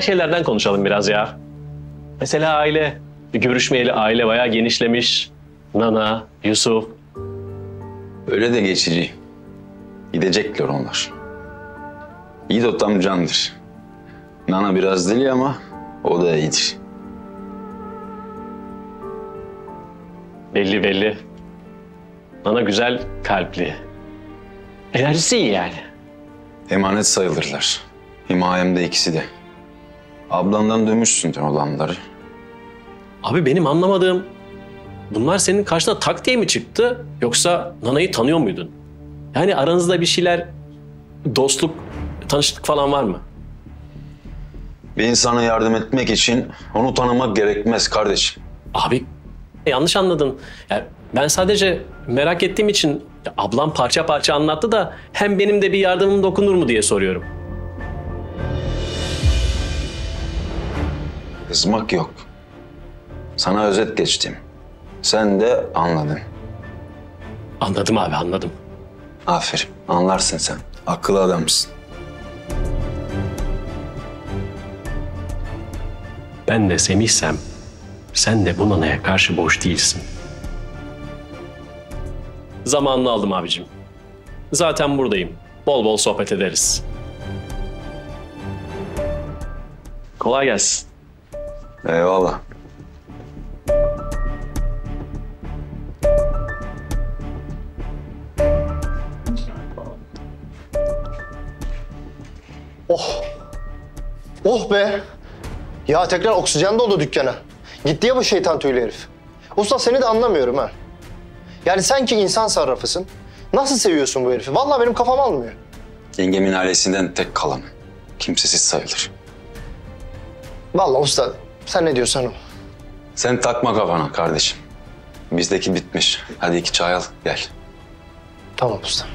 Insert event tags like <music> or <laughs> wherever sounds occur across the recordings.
Güzel şeylerden konuşalım biraz ya. Mesela aile. Bir görüşmeyeli aile bayağı genişlemiş. Nana, Yusuf. Öyle de geçici. Gidecekler onlar. Yiğit tam candır. Nana biraz deli ama o da iyidir. Belli belli. Nana güzel kalpli. Enerjisi iyi yani. Emanet sayılırlar. Himayemde ikisi de. Ablandan dönmüşsündür olanları. Abi benim anlamadığım bunlar senin karşına tak diye mi çıktı yoksa Nana'yı tanıyor muydun? Yani aranızda bir şeyler dostluk, tanışıklık falan var mı? Bir insana yardım etmek için onu tanımak gerekmez kardeşim. Abi yanlış anladın. Yani ben sadece merak ettiğim için ablam parça parça anlattı da hem benim de bir yardımım dokunur mu diye soruyorum. Kızmak yok. Sana özet geçtim. Sen de anladın. Anladım abi anladım. Aferin. Anlarsın sen. Akıllı adamsın. Ben de Semih'sem sen de bu Nana'ya karşı boş değilsin. Zamanını aldım abicim. Zaten buradayım. Bol bol sohbet ederiz. Kolay gelsin. Eyvallah. Oh be! Ya tekrar oksijen doldu dükkana. Gitti ya bu şeytan tüylü herif. Usta seni de anlamıyorum ha. Yani sen ki insan sarrafısın. Nasıl seviyorsun bu herifi? Vallahi benim kafam almıyor. Yengemin ailesinden tek kalan. Kimsesiz sayılır. Vallahi usta sen ne diyorsan o. Sen takma kafana kardeşim. Bizdeki bitmiş. Hadi iki çay al gel. Tamam usta.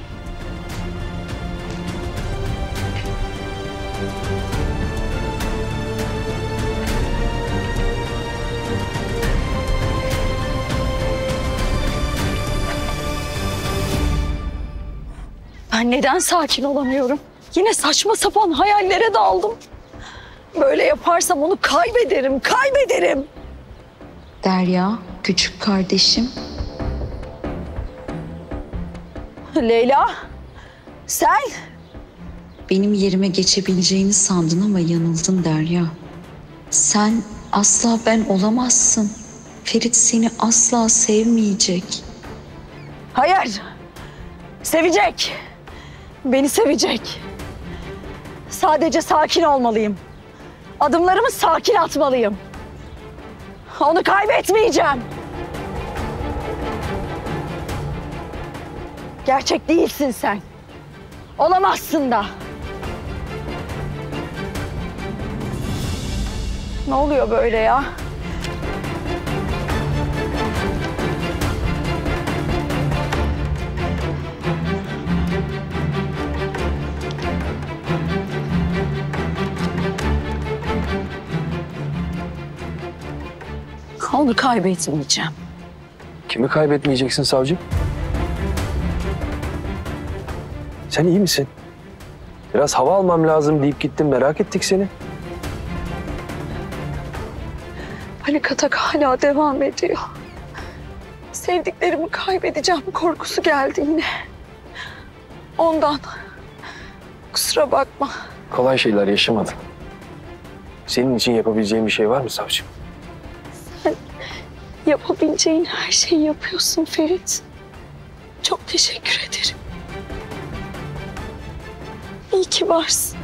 Ben neden sakin olamıyorum? Yine saçma sapan hayallere daldım. Böyle yaparsam onu kaybederim, kaybederim. Derya, küçük kardeşim. Leyla, sen? Benim yerime geçebileceğini sandın ama yanıldın Derya. Sen asla ben olamazsın. Ferit seni asla sevmeyecek. Hayır. Sevecek. Beni sevecek. Sadece sakin olmalıyım. Adımlarımı sakin atmalıyım. Onu kaybetmeyeceğim. Gerçek değilsin sen. Olamazsın da. Ne oluyor böyle ya? Onu kaybetmeyeceğim. Kimi kaybetmeyeceksin savcı? Sen iyi misin? Biraz hava almam lazım deyip gittim merak ettik seni. Panik atak hala devam ediyor. Sevdiklerimi kaybedeceğim korkusu geldi yine. Ondan. Kusura bakma. Kolay şeyler yaşamadın. Senin için yapabileceğim bir şey var mı savcım? Yapabileceğin her şeyi yapıyorsun Ferit. Çok teşekkür ederim. İyi ki varsın.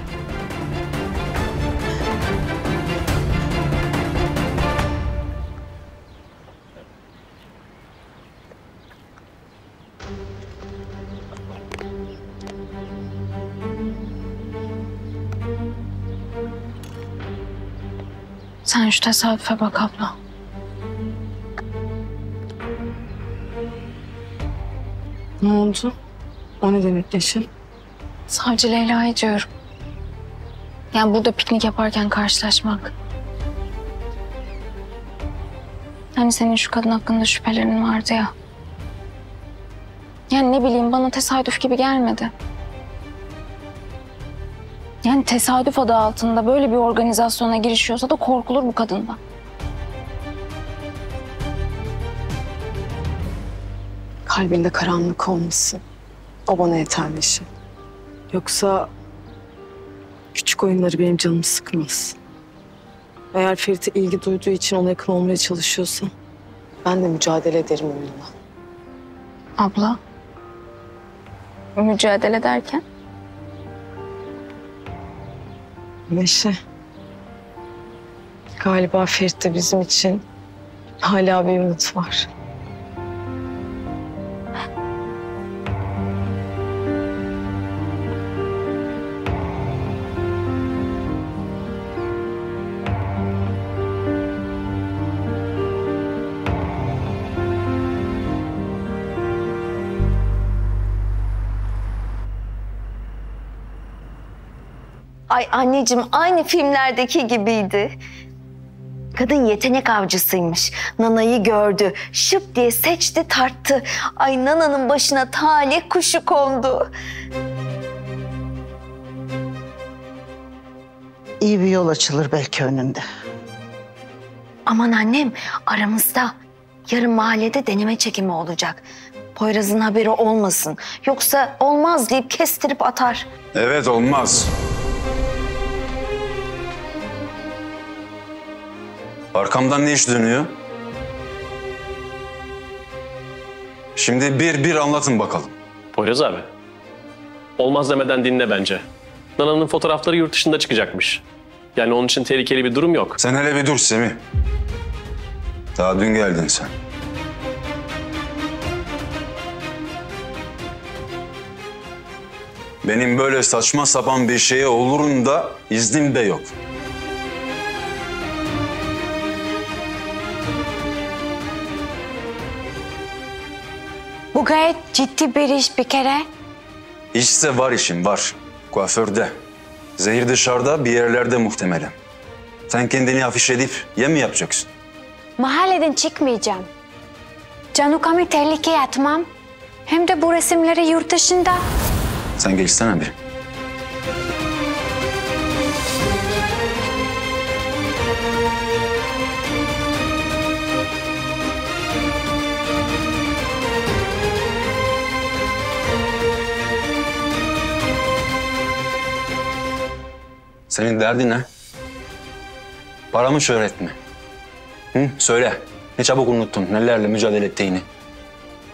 Sen şu tesadüfe bak abla. Ne oldu? O ne demek Yeşil? Savcı Leyla'yı diyorum. Yani burada piknik yaparken karşılaşmak. Hani senin şu kadın hakkında şüphelerin vardı ya. Yani ne bileyim bana tesadüf gibi gelmedi. Yani tesadüf adı altında böyle bir organizasyona girişiyorsa da korkulur bu kadından. Kalbinde karanlık olmasın. O bana yeterli işim. Yoksa küçük oyunları benim canımı sıkmaz. Eğer Ferit'e ilgi duyduğu için ona yakın olmaya çalışıyorsa ben de mücadele ederim onunla. Abla. Mücadele derken? Neşe. Galiba Ferit'te bizim için hala bir umut var. Ay anneciğim aynı filmlerdeki gibiydi. Kadın yetenek avcısıymış. Nana'yı gördü. Şıp diye seçti tarttı. Ay Nana'nın başına talih kuşu kondu. İyi bir yol açılır belki önünde. Aman annem aramızda. Yarın mahallede deneme çekimi olacak. Poyraz'ın haberi olmasın. Yoksa olmaz deyip kestirip atar. Evet olmaz. Arkamdan ne iş dönüyor? Şimdi bir bir anlatın bakalım. Poyraz abi. Olmaz demeden dinle bence. Nana'nın fotoğrafları yurt dışında çıkacakmış. Yani onun için tehlikeli bir durum yok. Sen hele bir dur Semih. Daha dün geldin sen. Benim böyle saçma sapan bir şeye olurum da iznim de yok. Bu gayet ciddi bir iş bir kere. İşse var işim var. Kuaförde. Zehir dışarıda bir yerlerde muhtemelen. Sen kendini afiş edip yem mi yapacaksın? Mahalleden çıkmayacağım. Canukami tehlikeye atmam. Hem de bu resimleri yurt dışında. Sen geçsene bir. Senin derdin ne? Para mı şöhret mi? Hı? Söyle. Ne çabuk unuttun nelerle mücadele ettiğini.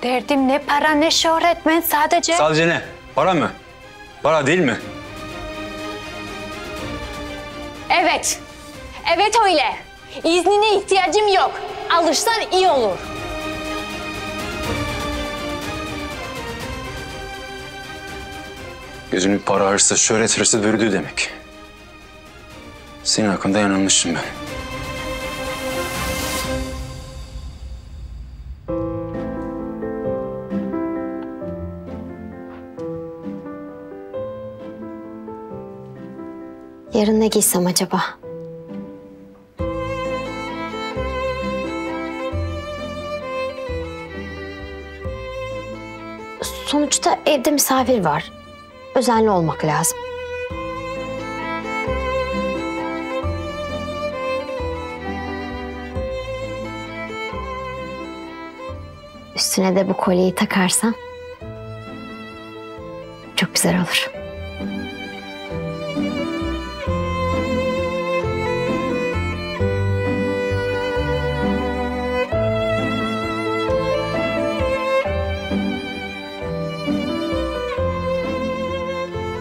Derdim ne para ne şöhret ben sadece... Sadece ne? Para mı? Para değil mi? evet. Evet öyle. İznine ihtiyacım yok. Alırsan iyi olur. Gözünü para hırsı, şöhret hırsı bürüdü demek. Senin hakkında yanılmışım ben. Yarın ne giysem acaba? Sonuçta evde misafir var. Özenli olmak lazım. Üstüne de bu kolyeyi takarsam çok güzel olur.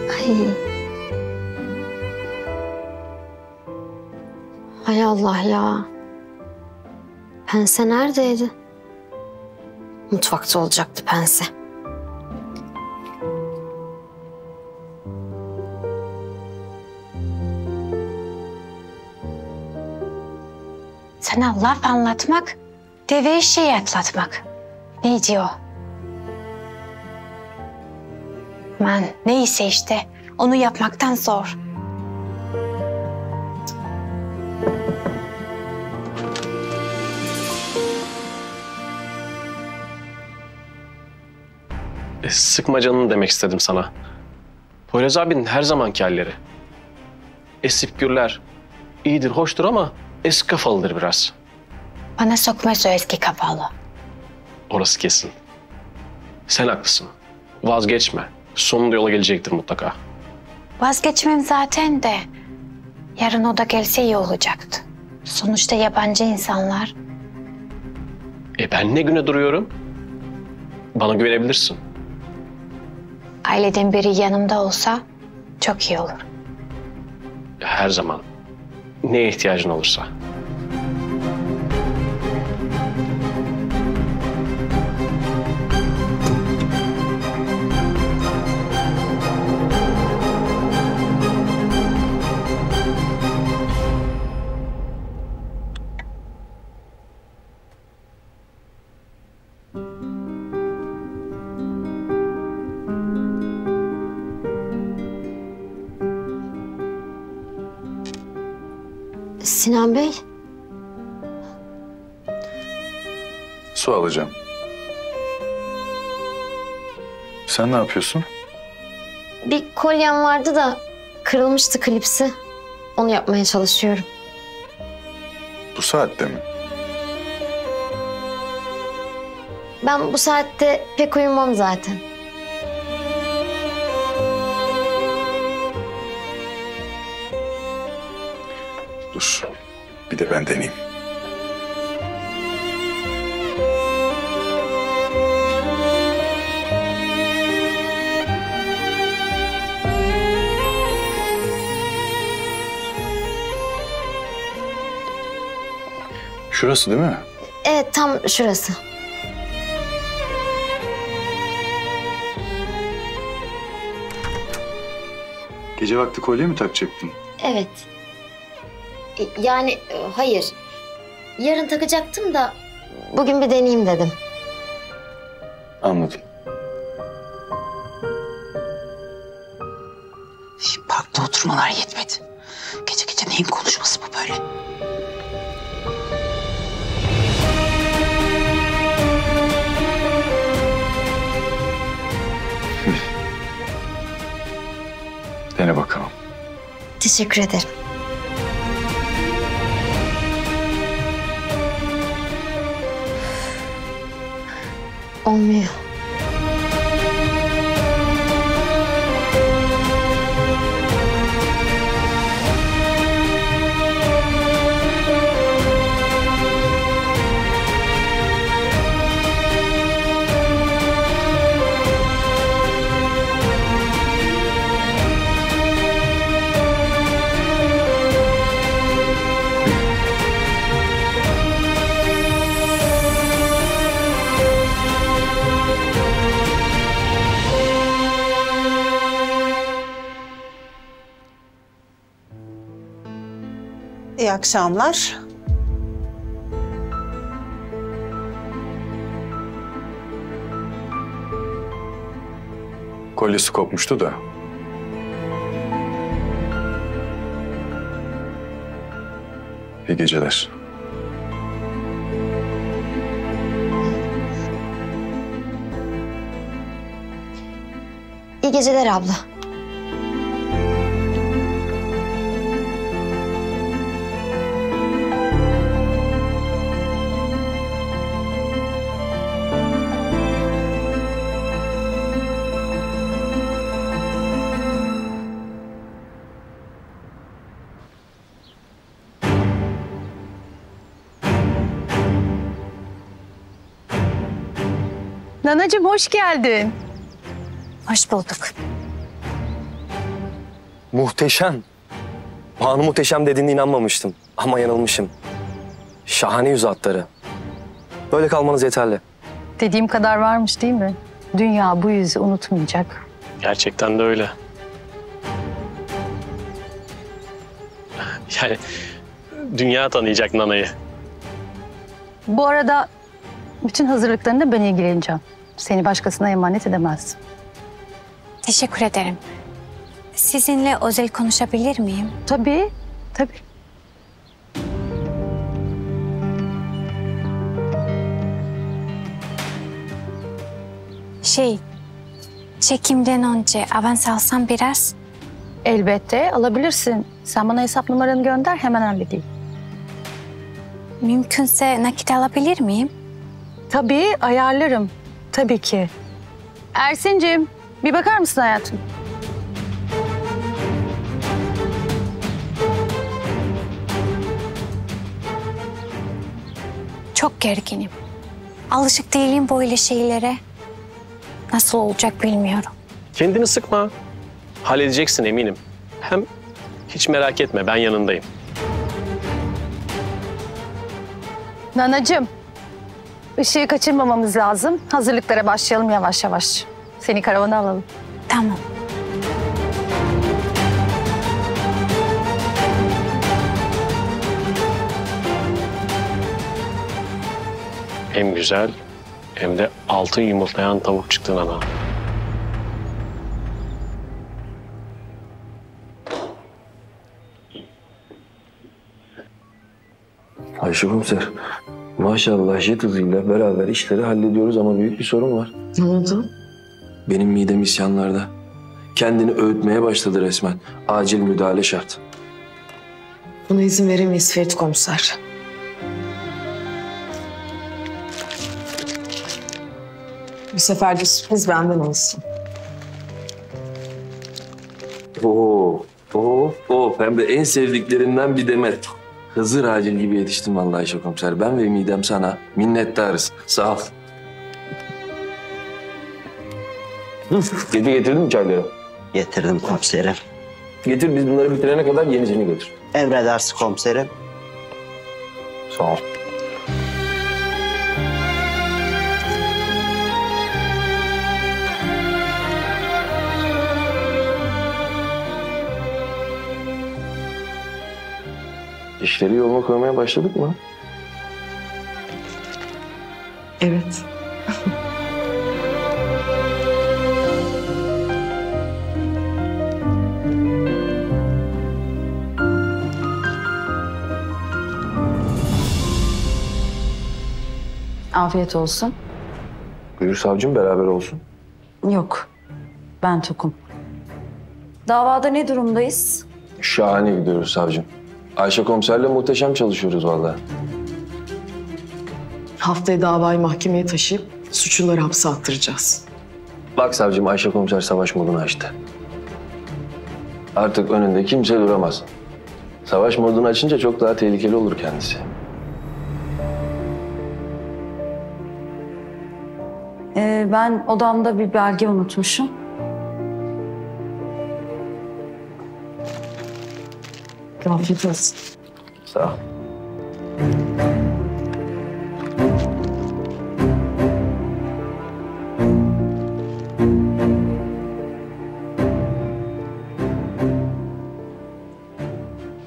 Ay. Hay Allah ya. Pense neredeydi? Mutfakta olacaktı pense. Sana laf anlatmak, deve şey atlatmak. Ne diyor? Man neyse işte onu yapmaktan zor. Sıkma canını demek istedim sana. Poyraz abinin her zamanki halleri. esip gürler iyidir, hoştur ama eski kafalıdır biraz. Bana sokmaz o eski kafalı. Orası kesin. Sen haklısın. Vazgeçme. Sonunda yola gelecektir mutlaka. Vazgeçmem zaten de. Yarın o da gelse iyi olacaktı. Sonuçta yabancı insanlar. E ben ne güne duruyorum? Bana güvenebilirsin. Aileden biri yanımda olsa çok iyi olur. Her zaman. Neye ihtiyacın olursa. Sinan Bey, Su alacağım. Sen ne yapıyorsun? bir kolyem vardı da kırılmıştı klipsi. Onu yapmaya çalışıyorum. Bu saatte mi? Ben bu saatte pek uyumam zaten. Dur. Bir de ben deneyeyim. Şurası değil mi? Evet, tam şurası. Gece vakti kolye mi takacaktın? Evet. Yani e, hayır. Yarın takacaktım da bugün bir deneyeyim dedim. Anladım. Parkta oturmalar yetmedi. Gece gece neyin konuşması bu böyle? Dene bakalım. Teşekkür ederim. Olmuyor. İyi akşamlar. Kolyesi kopmuştu da. İyi geceler. İyi geceler abla. Nanacığım hoş geldin. Hoş bulduk. Muhteşem. Banu muhteşem dediğine inanmamıştım. Ama yanılmışım. Şahane yüz hatları. Böyle kalmanız yeterli. Dediğim kadar varmış değil mi? Dünya bu yüzü unutmayacak. Gerçekten de öyle. Yani dünya tanıyacak Nana'yı. Bu arada bütün hazırlıklarında ben ilgileneceğim. Seni başkasına emanet edemezdim. Teşekkür ederim. Sizinle özel konuşabilir miyim? Tabii, tabii. Şey, çekimden önce avans alsam biraz. Elbette alabilirsin. Sen bana hesap numaranı gönder hemen halledeyim. Mümkünse nakit alabilir miyim? Tabii ayarlarım. Tabii ki. Ersin'cim bir bakar mısın hayatım? Çok gerginim. Alışık değilim böyle şeylere. Nasıl olacak bilmiyorum. Kendini sıkma. Halledeceksin eminim. Hem hiç merak etme ben yanındayım. Nanacığım, ışığı kaçırmamamız lazım. Hazırlıklara başlayalım yavaş yavaş. Seni karavana alalım. Tamam. Hem güzel hem de altın yumurtlayan tavuk çıktın ana. Ayşe komiser, maşallah jet hızıyla beraber işleri hallediyoruz ama büyük bir sorun var. Ne oldu? Benim midem isyanlarda. Kendini öğütmeye başladı resmen. Acil müdahale şart. Buna izin veremeyiz Ferit komiser. Bu sefer de sürpriz benden olsun. Oo, oo, oo. Hem de en sevdiklerinden bir demet. Hızır acil gibi yetiştim vallahi Ayşe komiser. Ben ve midem sana minnettarız. Sağ ol. Getir getirdin mi çayları? Getirdim komiserim. Getir biz bunları bitirene kadar yenisini götür. Emredersin komiserim. Sağ ol. İşleri yoluna koymaya başladık mı? Evet. <laughs> Afiyet olsun. Buyur savcım beraber olsun. Yok. Ben tokum. Davada ne durumdayız? Şahane gidiyoruz savcım. Ayşe komiserle muhteşem çalışıyoruz vallahi. Haftaya davayı mahkemeye taşıyıp suçluları hapse attıracağız. Bak savcım Ayşe komiser savaş modunu açtı. Artık önünde kimse duramaz. Savaş modunu açınca çok daha tehlikeli olur kendisi. Ee, ben odamda bir belge unutmuşum. Afiyet olsun. Sağ ol.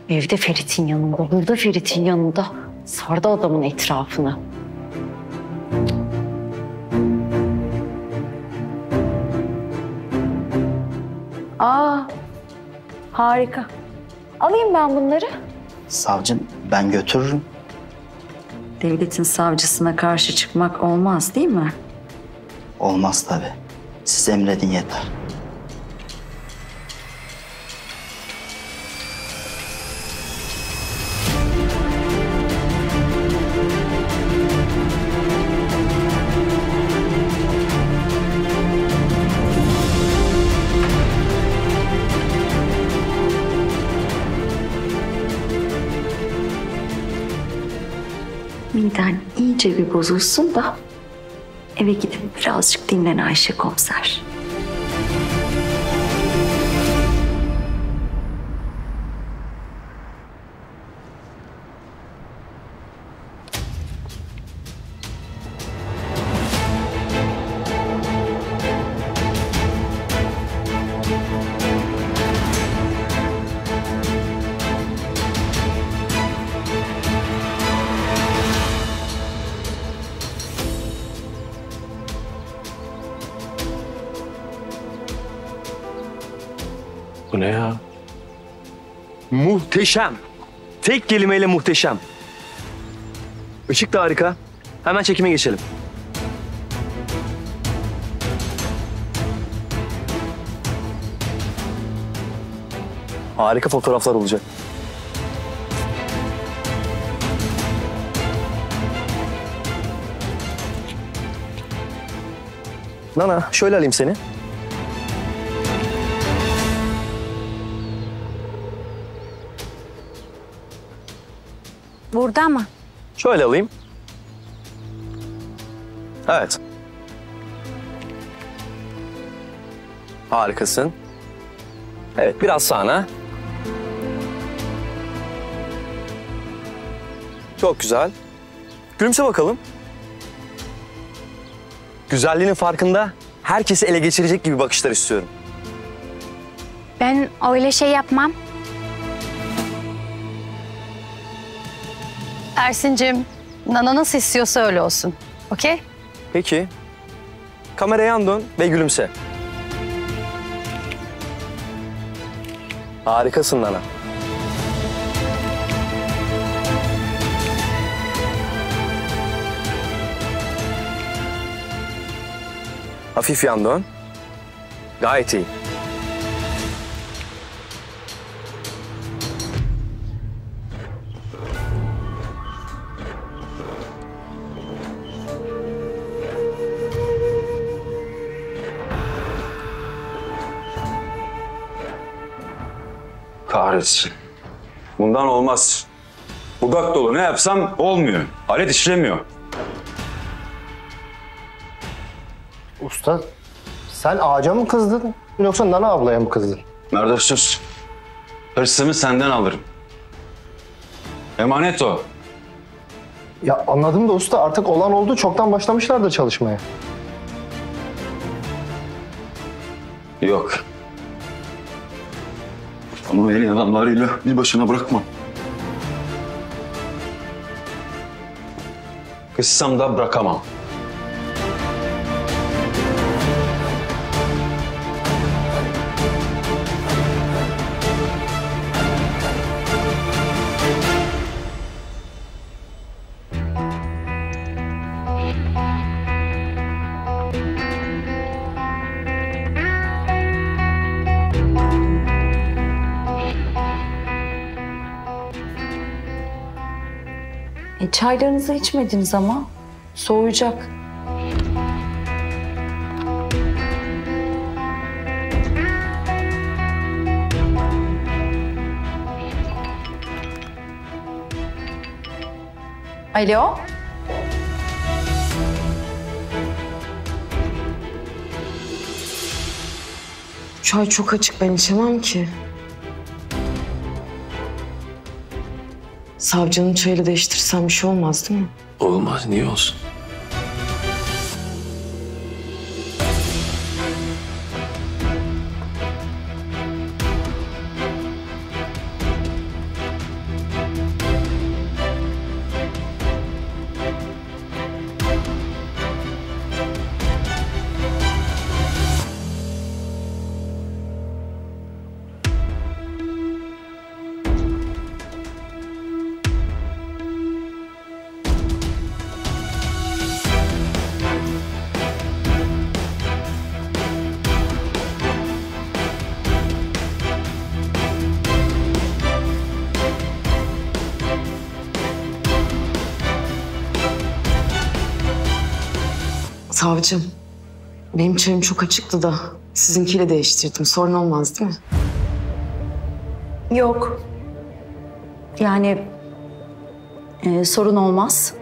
Evde Ferit'in yanında, burada Ferit'in yanında. Sardı adamın etrafını. Aa, harika. Alayım ben bunları. Savcım ben götürürüm. Devletin savcısına karşı çıkmak olmaz değil mi? Olmaz tabii. Siz emredin yeter. İyice bir bozulsun da eve gidip birazcık dinlen Ayşe komiser. Muhteşem. Tek kelimeyle muhteşem. Işık da harika. Hemen çekime geçelim. Harika fotoğraflar olacak. Nana şöyle alayım seni. Şöyle alayım. Evet. Harikasın. Evet biraz sağına. Çok güzel. Gülümse bakalım. Güzelliğinin farkında herkesi ele geçirecek gibi bakışlar istiyorum. Ben öyle şey yapmam. Ersin'cim, Nana nasıl istiyorsa öyle olsun. Okey? Peki. Kameraya yan ve gülümse. Harikasın Nana. Hafif yan dön. Gayet iyi. Kahretsin. Bundan olmaz. Budak dolu ne yapsam olmuyor. Alet işlemiyor. Usta sen ağaca mı kızdın yoksa Nana ablaya mı kızdın? Merdo sus. Hırsımı senden alırım. Emanet o. Ya anladım da usta artık olan oldu çoktan başlamışlardı çalışmaya. Yok. Onu elin adamlarıyla bir başına bırakmam. Kızsam da bırakamam. Çaylarınızı içmediniz ama. Soğuyacak. Alo? Çay çok açık ben içemem ki. Savcının çayıyla değiştirsem bir şey olmaz değil mi? Olmaz niye olsun? Benim çayım çok açıktı da sizinkiyle değiştirdim. Sorun olmaz değil mi? Yok. Yani e, sorun olmaz.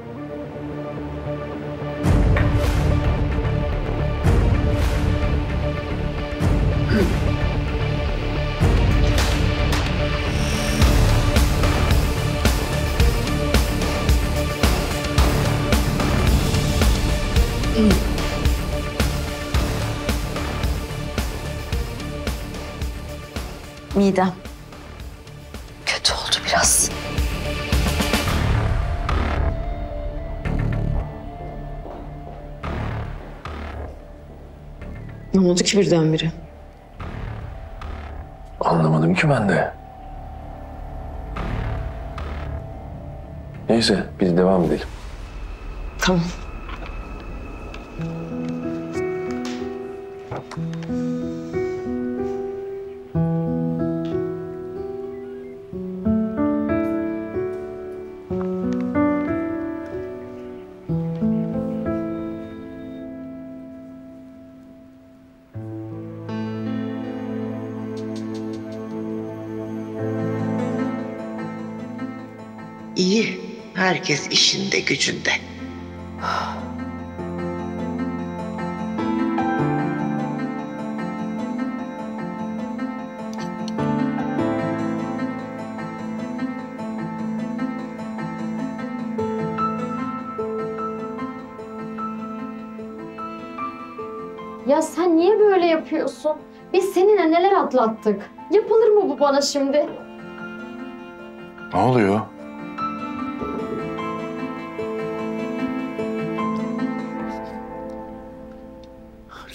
Oldu ki birdenbire? Anlamadım ki ben de. Neyse biz devam edelim. Tamam. Herkes işinde gücünde. Ya sen niye böyle yapıyorsun? Biz seninle neler atlattık? Yapılır mı bu bana şimdi? Ne oluyor?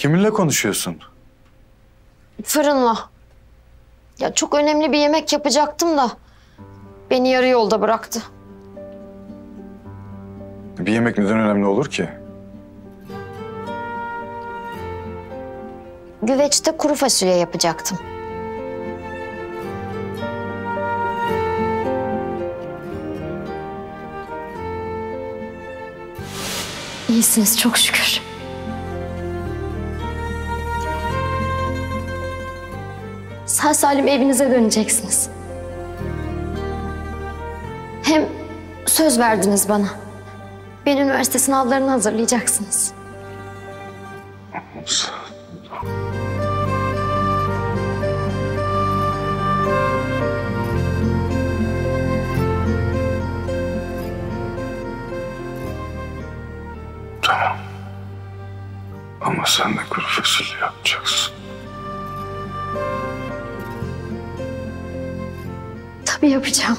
Kiminle konuşuyorsun? Fırınla. Ya çok önemli bir yemek yapacaktım da beni yarı yolda bıraktı. Bir yemek neden önemli olur ki? Güveçte kuru fasulye yapacaktım. İyisiniz çok şükür. Sağ salim evinize döneceksiniz. Hem söz verdiniz bana. Beni üniversite sınavlarına hazırlayacaksınız. Tamam. Ama sen de kuru fasulye yapacaksın. Tabii yapacağım.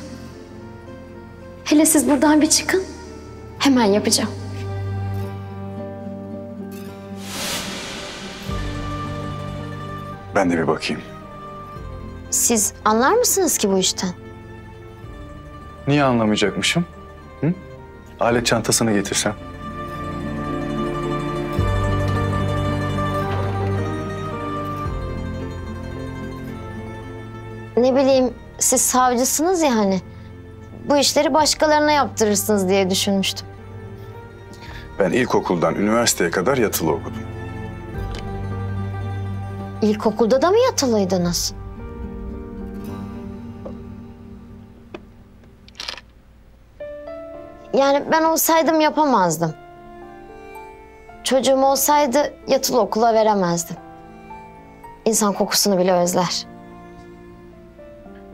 Hele siz buradan bir çıkın. Hemen yapacağım. Ben de bir bakayım. Siz anlar mısınız ki bu işten? Niye anlamayacakmışım? Hı? Alet çantasını getirsem. Ne bileyim siz savcısınız ya hani. Bu işleri başkalarına yaptırırsınız diye düşünmüştüm. Ben ilkokuldan üniversiteye kadar yatılı okudum. İlkokulda da mı yatılıydınız? Yani ben olsaydım yapamazdım. Çocuğum olsaydı yatılı okula veremezdim. İnsan kokusunu bile özler.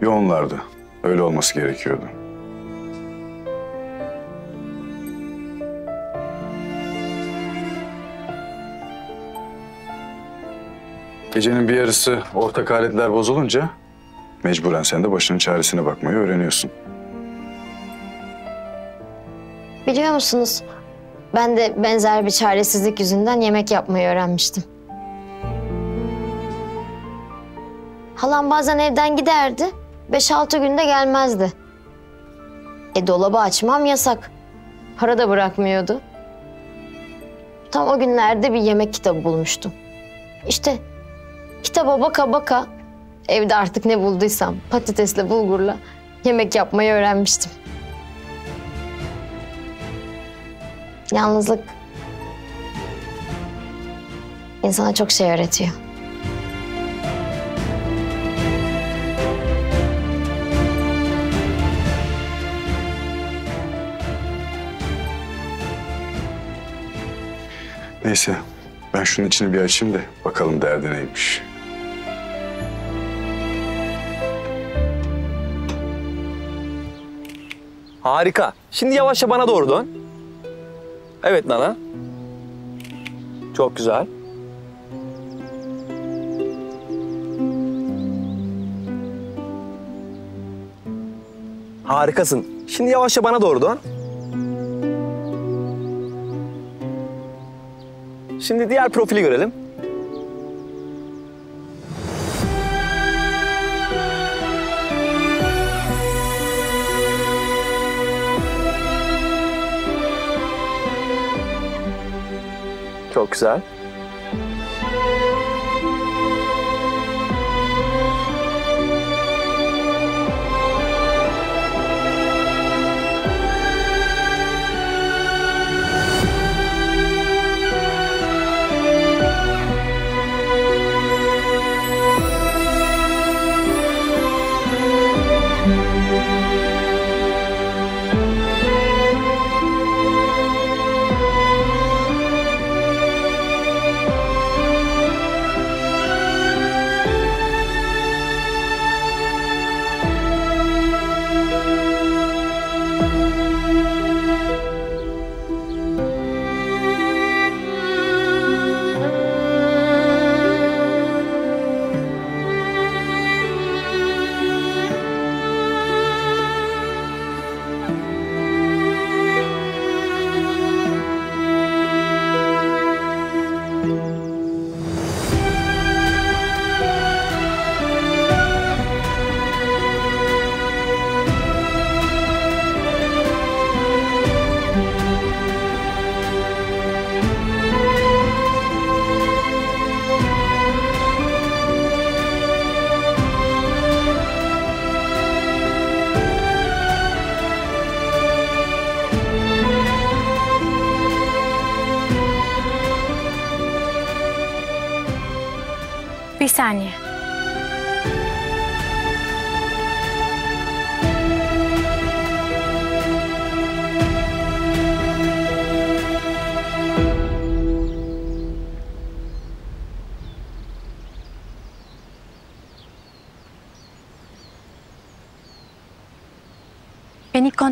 Yoğunlardı. Öyle olması gerekiyordu. Gecenin bir yarısı ortak aletler bozulunca mecburen sen de başının çaresine bakmayı öğreniyorsun. Biliyor musunuz? Ben de benzer bir çaresizlik yüzünden yemek yapmayı öğrenmiştim. Halam bazen evden giderdi. Beş altı günde gelmezdi. E dolabı açmam yasak. Para da bırakmıyordu. Tam o günlerde bir yemek kitabı bulmuştum. İşte kitaba baka baka evde artık ne bulduysam patatesle bulgurla yemek yapmayı öğrenmiştim. Yalnızlık insana çok şey öğretiyor. Neyse ben şunun içini bir açayım da bakalım derdi neymiş. Harika. Şimdi yavaşça bana doğru dön. Evet Nana. Çok güzel. Harikasın. Şimdi yavaşça bana doğru dön. Şimdi diğer profili görelim. Çok güzel.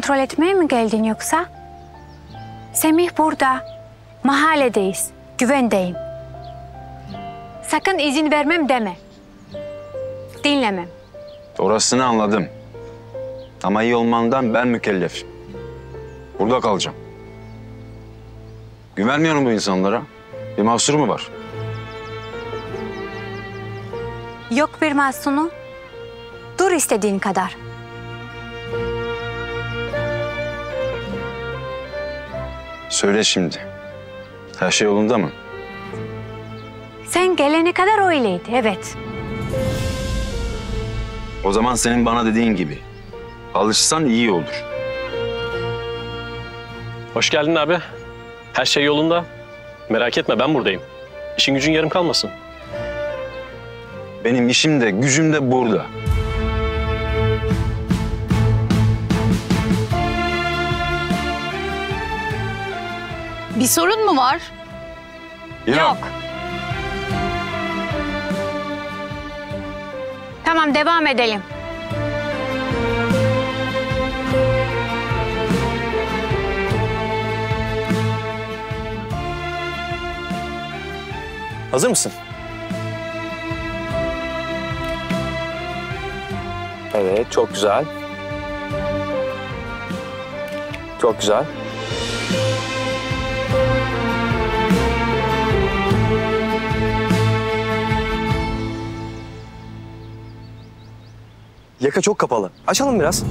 Kontrol etmeye mi geldin yoksa? Semih burada. Mahalledeyiz. Güvendeyim. Sakın izin vermem deme. Dinlemem. Orasını anladım. Ama iyi olmandan ben mükellefim. Burada kalacağım. Güvenmiyorum bu insanlara. Bir mahsur mu var? Yok bir mahsunu. Dur istediğin kadar. Söyle şimdi. Her şey yolunda mı? Sen gelene kadar öyleydi, evet. O zaman senin bana dediğin gibi. Alışsan iyi olur. Hoş geldin abi. Her şey yolunda. Merak etme ben buradayım. İşin gücün yarım kalmasın. Benim işim de gücüm de burada. Bir sorun mu var? Yok. Tamam devam edelim. Hazır mısın? Evet, çok güzel. Çok güzel. Yaka çok kapalı. Açalım biraz.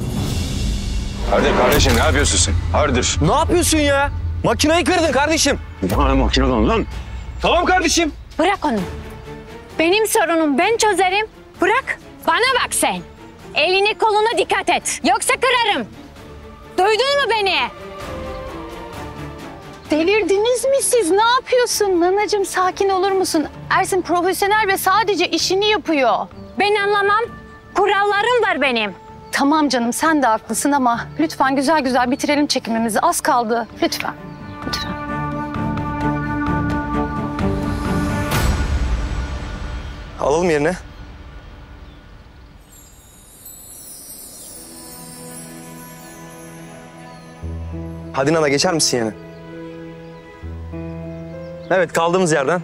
Hadi kardeşim ne yapıyorsun sen? Hardır. Ne yapıyorsun ya? Makineyi kırdın kardeşim. Bana makineden lan. Tamam kardeşim. Bırak onu. Benim sorunum ben çözerim. Bırak. Bana bak sen. Eline koluna dikkat et. Yoksa kırarım. Duydun mu beni? Delirdiniz mi siz? Ne yapıyorsun? Nanacığım sakin olur musun? Ersin profesyonel ve sadece işini yapıyor. Ben anlamam. Kurallarım var benim. Tamam canım sen de haklısın ama lütfen güzel güzel bitirelim çekimimizi. Az kaldı. Lütfen. Lütfen. Alalım yerine. Hadi Nana geçer misin yani? Evet kaldığımız yerden.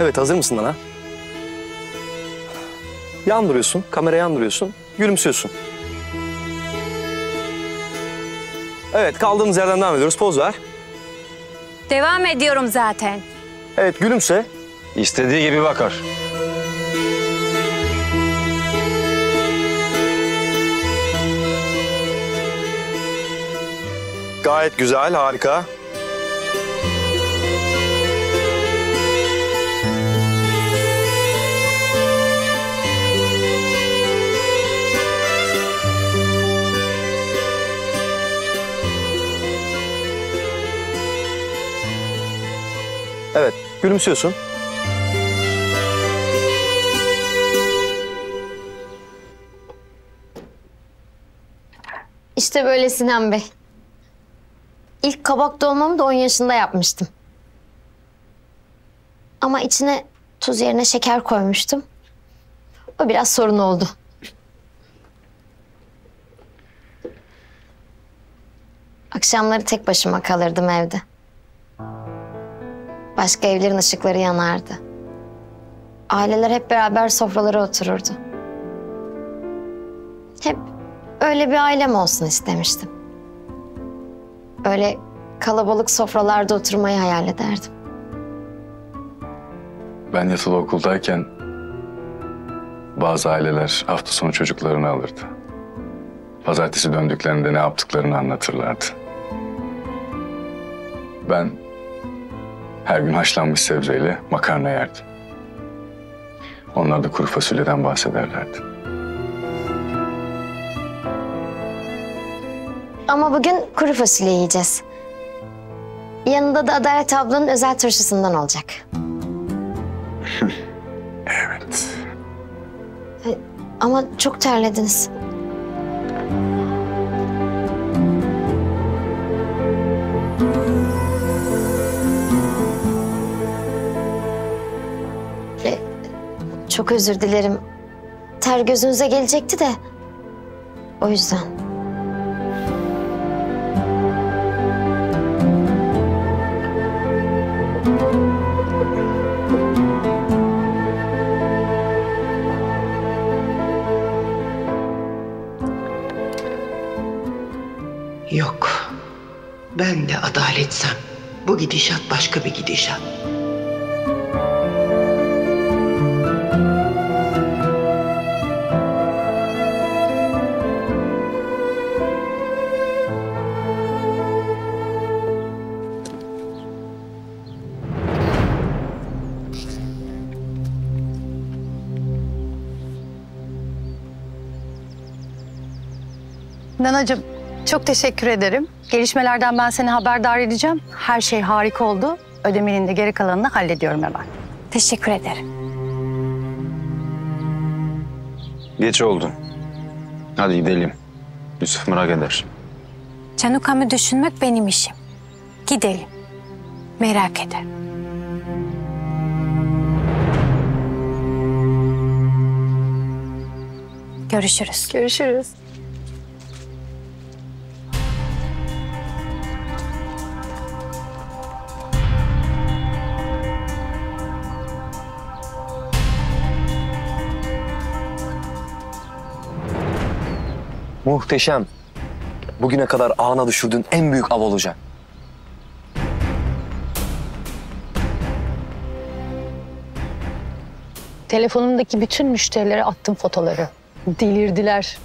Evet hazır mısın Nana? Yan duruyorsun, kameraya yan duruyorsun, gülümsüyorsun. Evet kaldığımız yerden devam ediyoruz. Poz ver. Devam ediyorum zaten. Evet gülümse. İstediği gibi bakar. Gayet güzel, harika. Evet, gülümsüyorsun. İşte böyle Sinan Bey. İlk kabak dolmamı da 10 yaşında yapmıştım. Ama içine tuz yerine şeker koymuştum. O biraz sorun oldu. Akşamları tek başıma kalırdım evde. Başka evlerin ışıkları yanardı. Aileler hep beraber sofralara otururdu. Hep öyle bir ailem olsun istemiştim. Öyle kalabalık sofralarda oturmayı hayal ederdim. Ben yatılı okuldayken bazı aileler hafta sonu çocuklarını alırdı. Pazartesi döndüklerinde ne yaptıklarını anlatırlardı. Ben her gün haşlanmış sebzeyle makarna yerdim. Onlar da kuru fasulyeden bahsederlerdi. Ama bugün kuru fasulye yiyeceğiz. Yanında da Adalet ablanın özel turşusundan olacak. <laughs> Evet. Ama çok terlediniz. Çok özür dilerim. Ter gözünüze gelecekti de. O yüzden. Yok. Ben de adaletsem bu gidişat başka bir gidişat. Nanacığım çok teşekkür ederim. Gelişmelerden ben seni haberdar edeceğim. Her şey harika oldu. Ödemenin de geri kalanını hallediyorum hemen. Teşekkür ederim. Geç oldu. Hadi gidelim. Yusuf merak eder. Canukam'ı düşünmek benim işim. Gidelim. Merak eder. Görüşürüz. Görüşürüz. Muhteşem. Bugüne kadar ağına düşürdüğün en büyük av olacak. Telefonumdaki bütün müşterilere attım fotoları. Delirdiler.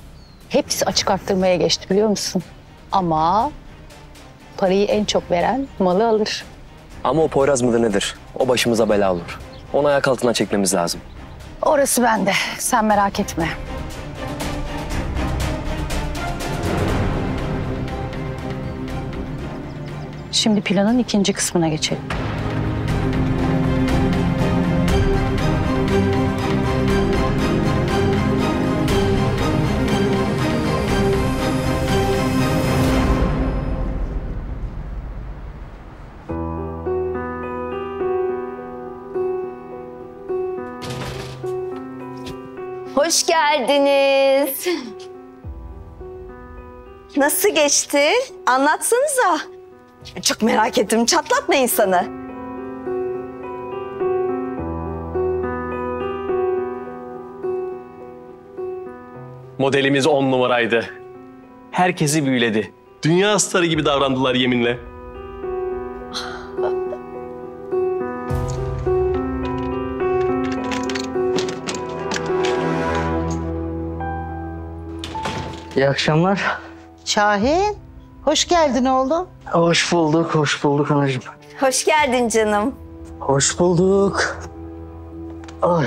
Hepsi açık arttırmaya geçti biliyor musun? Ama parayı en çok veren malı alır. Ama o Poyraz mıdır nedir? O başımıza bela olur. Onu ayak altına çekmemiz lazım. Orası bende. Sen merak etme. Şimdi planın ikinci kısmına geçelim. Hoş geldiniz. <laughs> Nasıl geçti? Anlatsanıza. Çok merak ettim. Çatlatma insanı. Modelimiz on numaraydı. Herkesi büyüledi. Dünya starı gibi davrandılar yeminle. İyi akşamlar. Şahin, hoş geldin oğlum. Hoş bulduk, hoş bulduk anacığım. Hoş geldin canım. Hoş bulduk. Ay.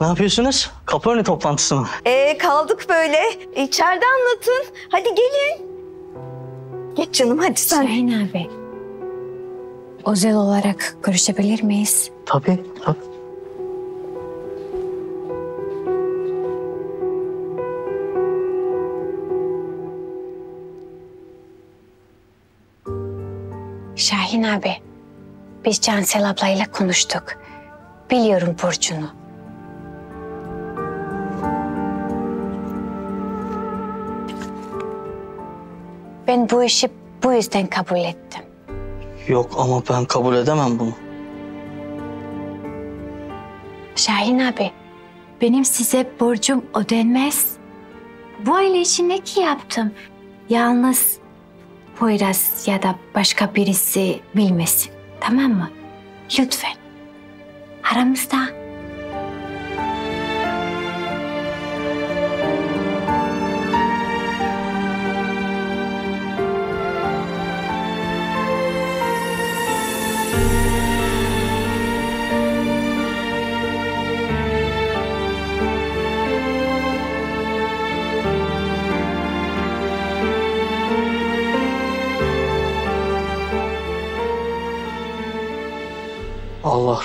Ne yapıyorsunuz? Kapı önü toplantısı mı? Ee, kaldık böyle. İçeride anlatın. Hadi gelin. Geç canım hadi sen. Şahin abi. Özel olarak görüşebilir miyiz? Tabii, tabii. Abi. Biz Cansel ablayla konuştuk. Biliyorum Burcu'nu. Ben bu işi bu yüzden kabul ettim. Yok ama ben kabul edemem bunu. Şahin abi, benim size borcum ödenmez. Bu aile için ne ki yaptım? Yalnız Poyraz ya da başka birisi bilmesin. Tamam mı? Lütfen. Aramızda.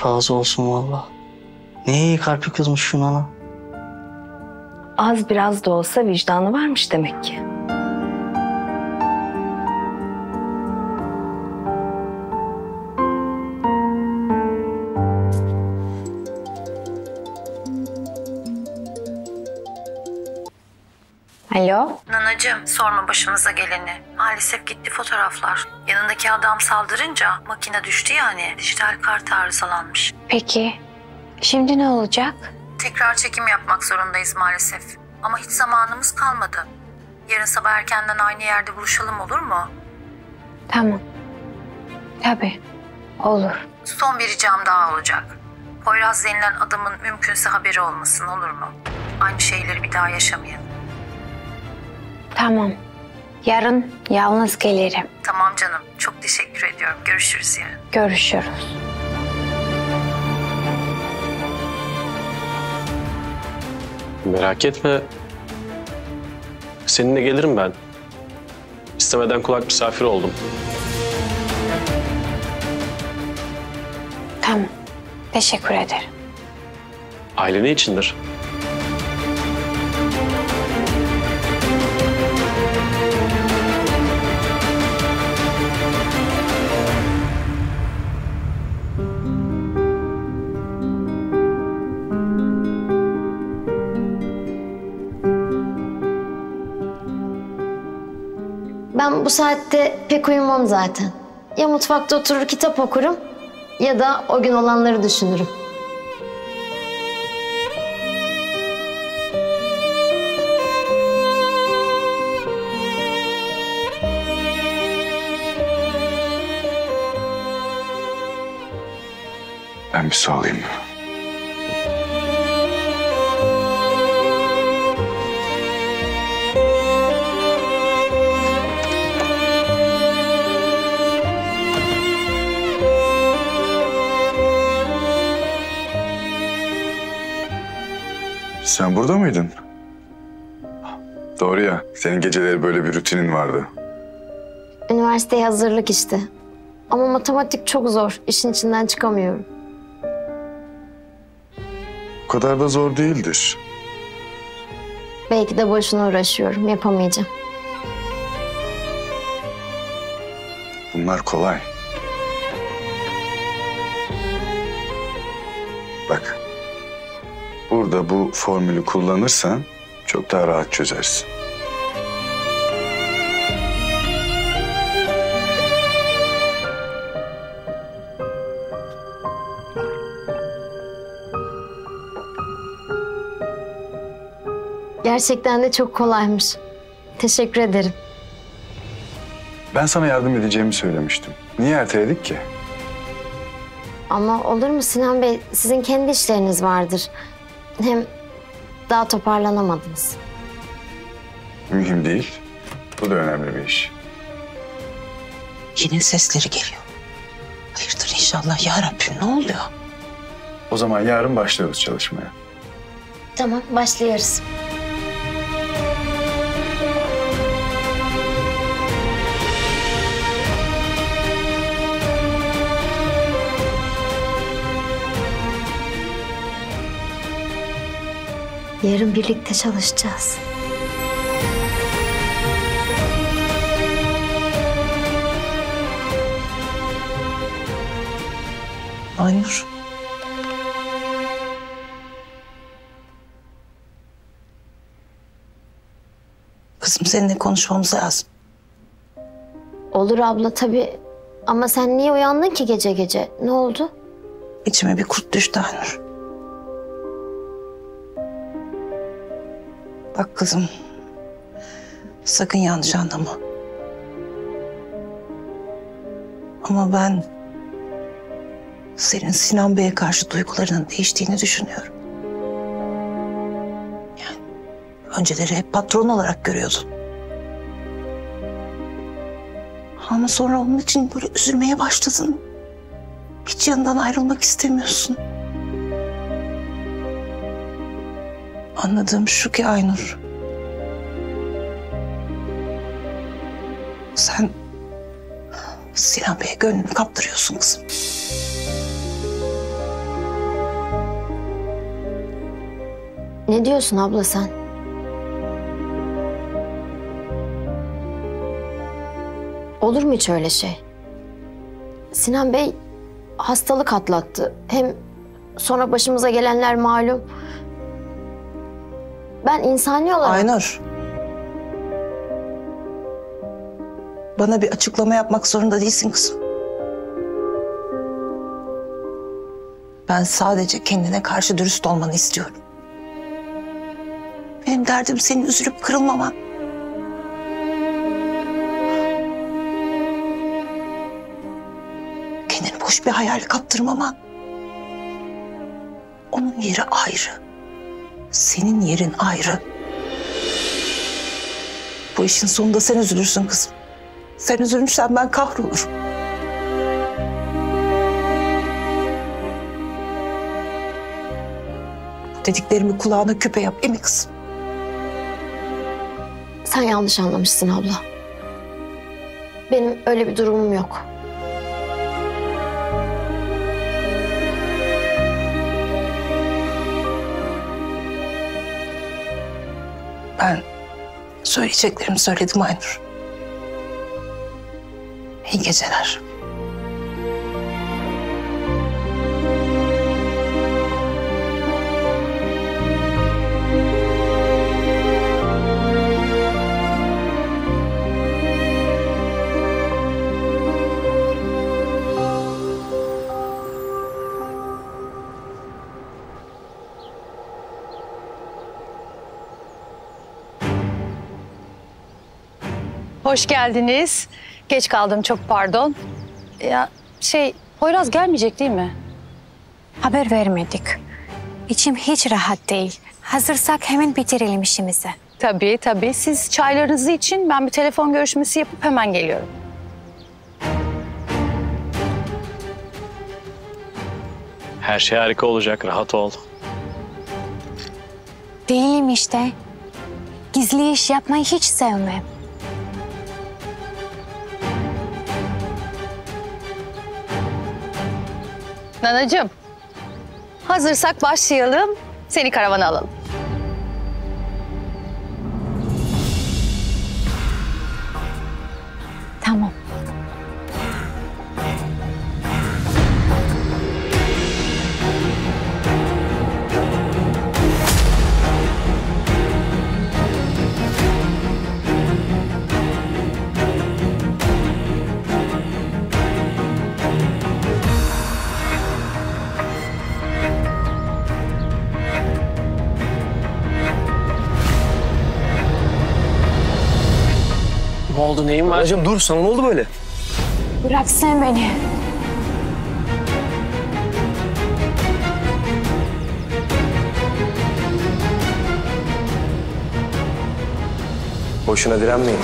Razı olsun valla. Ne iyi kalpli kızmış şu nana. Az biraz da olsa vicdanı varmış demek ki. Alo? Nanacığım sorma başımıza geleni. Maalesef gitti fotoğraflar. Yanındaki adam saldırınca makine düştü yani. Dijital kart arızalanmış. Peki şimdi ne olacak? Tekrar çekim yapmak zorundayız maalesef. Ama hiç zamanımız kalmadı. Yarın sabah erkenden aynı yerde buluşalım olur mu? Tamam. Tabii. Olur. Son bir ricam daha olacak. Poyraz denilen adamın mümkünse haberi olmasın olur mu? Aynı şeyleri bir daha yaşamayalım. Tamam. Yarın yalnız gelirim. Tamam canım. Çok teşekkür ediyorum. Görüşürüz yarın. Görüşürüz. Merak etme. Seninle gelirim ben. İstemeden kulak misafir oldum. Tamam. Teşekkür ederim. Aile ne içindir? Bu saatte pek uyumam zaten. Ya mutfakta oturur kitap okurum ya da o gün olanları düşünürüm. Ben bir su alayım. Sen burada mıydın? Doğru ya. Senin geceleri böyle bir rutinin vardı. Üniversiteye hazırlık işte. Ama matematik çok zor. İşin içinden çıkamıyorum. O kadar da zor değildir. Belki de boşuna uğraşıyorum. Yapamayacağım. Bunlar kolay. Burada bu formülü kullanırsan çok daha rahat çözersin. Gerçekten de çok kolaymış. Teşekkür ederim. Ben sana yardım edeceğimi söylemiştim. Niye erteledik ki? Ama olur mu Sinan Bey? Sizin kendi işleriniz vardır. Hem daha toparlanamadınız. Mühim değil. Bu da önemli bir iş. Yine sesleri geliyor. Hayırdır inşallah ya Rabbim ne oluyor? O zaman yarın başlıyoruz çalışmaya. Tamam, başlıyoruz. Yarın birlikte çalışacağız. Aynur. Kızım seninle konuşmamız lazım. Olur abla tabii. Ama sen niye uyandın ki gece gece? Ne oldu? İçime bir kurt düştü Aynur. Bak kızım. Sakın yanlış anlama. Ama ben senin Sinan Bey'e karşı duygularının değiştiğini düşünüyorum. Yani önceleri hep patron olarak görüyordun. Ama sonra onun için böyle üzülmeye başladın. Hiç yanından ayrılmak istemiyorsun. Anladığım şu ki Aynur. Sen Sinan Bey'e gönlünü kaptırıyorsun kızım. Ne diyorsun abla sen? Olur mu hiç öyle şey? Sinan Bey hastalık atlattı. Hem sonra başımıza gelenler malum. Ben insani olarak... Aynur. Bana bir açıklama yapmak zorunda değilsin kızım. Ben sadece kendine karşı dürüst olmanı istiyorum. Benim derdim senin üzülüp kırılmaman. Kendini boş bir hayal kaptırmaman. Onun yeri ayrı. Senin yerin ayrı. Bu işin sonunda sen üzülürsün kızım. Sen üzülürsen ben kahrolurum. Dediklerimi kulağına küpe yap, değil mi kızım? Sen yanlış anlamışsın abla. Benim öyle bir durumum yok. Ben söyleyeceklerimi söyledim Aynur. İyi geceler. Hoş geldiniz. Geç kaldım çok pardon. Ya şey Poyraz gelmeyecek değil mi? Haber vermedik. İçim hiç rahat değil. Hazırsak hemen bitirelim işimizi. Tabii tabii. Siz çaylarınızı için ben bir telefon görüşmesi yapıp hemen geliyorum. Her şey harika olacak. Rahat ol. Değilim işte. Gizli iş yapmayı hiç sevmem. Nanacığım. Hazırsak başlayalım. Seni karavana alalım. Tamam. Oldu neyin var? Anacığım dur sana ne oldu böyle? Bırak sen beni. Boşuna direnmeyin.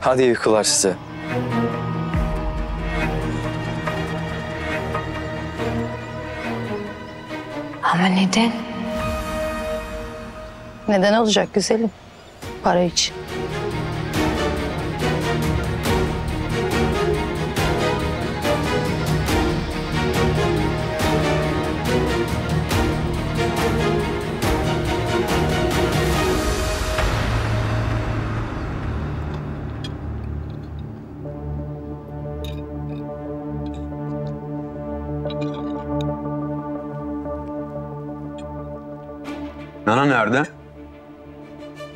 Hadi yıkılar size. Ama neden? Neden olacak güzelim? Para için. Nana nerede?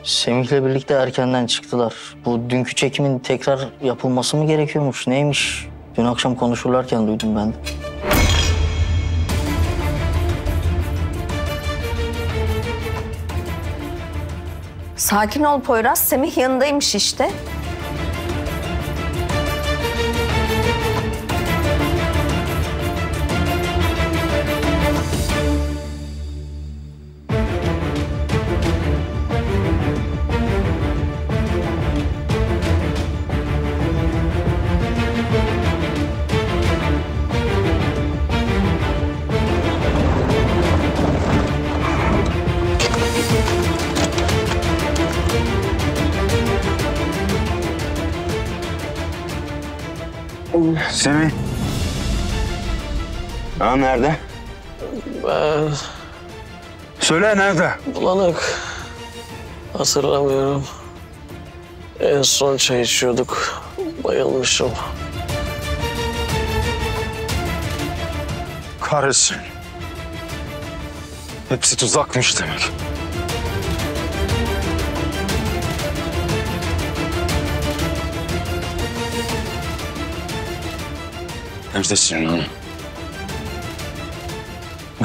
Semih'le birlikte erkenden çıktılar. Bu dünkü çekimin tekrar yapılması mı gerekiyormuş? Neymiş? Dün akşam konuşurlarken duydum ben de. Sakin ol Poyraz. Semih yanındaymış işte. Ha nerede? Ben Söyle nerede? bulanık. Hatırlamıyorum. En son çay içiyorduk. Bayılmışım. Kahretsin. Hepsi tuzakmış demek. Neredesin lan?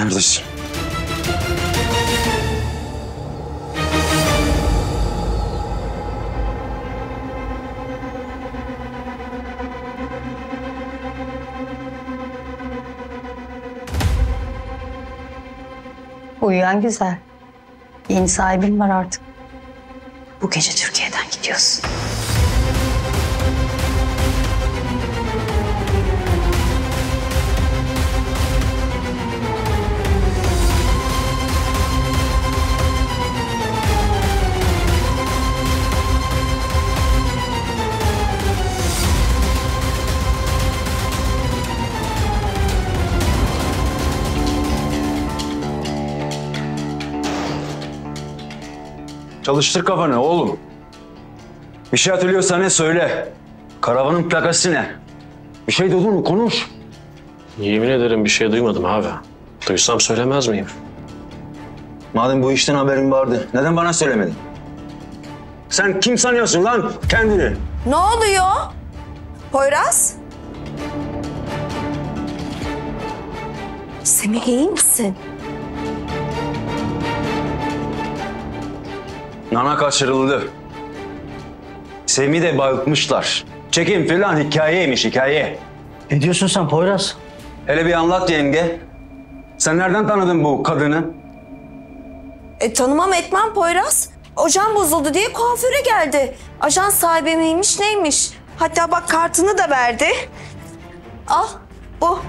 Neredesin? Uyuyan güzel. Yeni sahibin var artık. Bu gece Türkiye'den gidiyorsun. Çalıştır kafanı oğlum. Bir şey hatırlıyorsan ne söyle. Karavanın plakası ne? Bir şey duydun mu konuş. Yemin ederim bir şey duymadım abi. Duysam söylemez miyim? Madem bu işten haberin vardı neden bana söylemedin? Sen kim sanıyorsun lan kendini? Ne oluyor? Poyraz? Semih iyi misin? Nana kaçırıldı. Semih de bayıltmışlar. Çekim filan hikayeymiş hikaye. Ne diyorsun sen Poyraz? Hele bir anlat yenge. Sen nereden tanıdın bu kadını? E, tanımam etmem Poyraz. Ocağım bozuldu diye kuaföre geldi. Ajans sahibi miymiş neymiş? Hatta bak kartını da verdi. Al bu.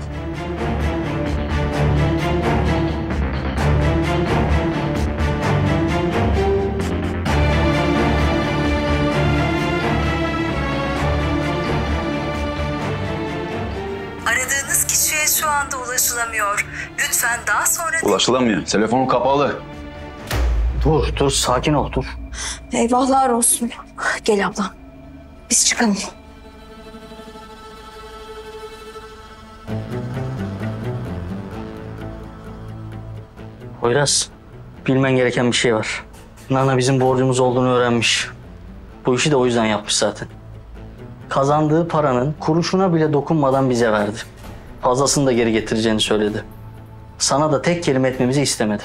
Şu anda ulaşılamıyor. Lütfen daha sonra... Ulaşılamıyor. Telefonu kapalı. Dur, dur. Sakin ol, dur. Eyvahlar olsun. Gel ablam. Biz çıkalım. Poyraz, bilmen gereken bir şey var. Nana bizim borcumuz olduğunu öğrenmiş. Bu işi de o yüzden yapmış zaten. Kazandığı paranın kuruşuna bile dokunmadan bize verdi. Fazlasını da geri getireceğini söyledi. Sana da tek kelime etmemizi istemedi.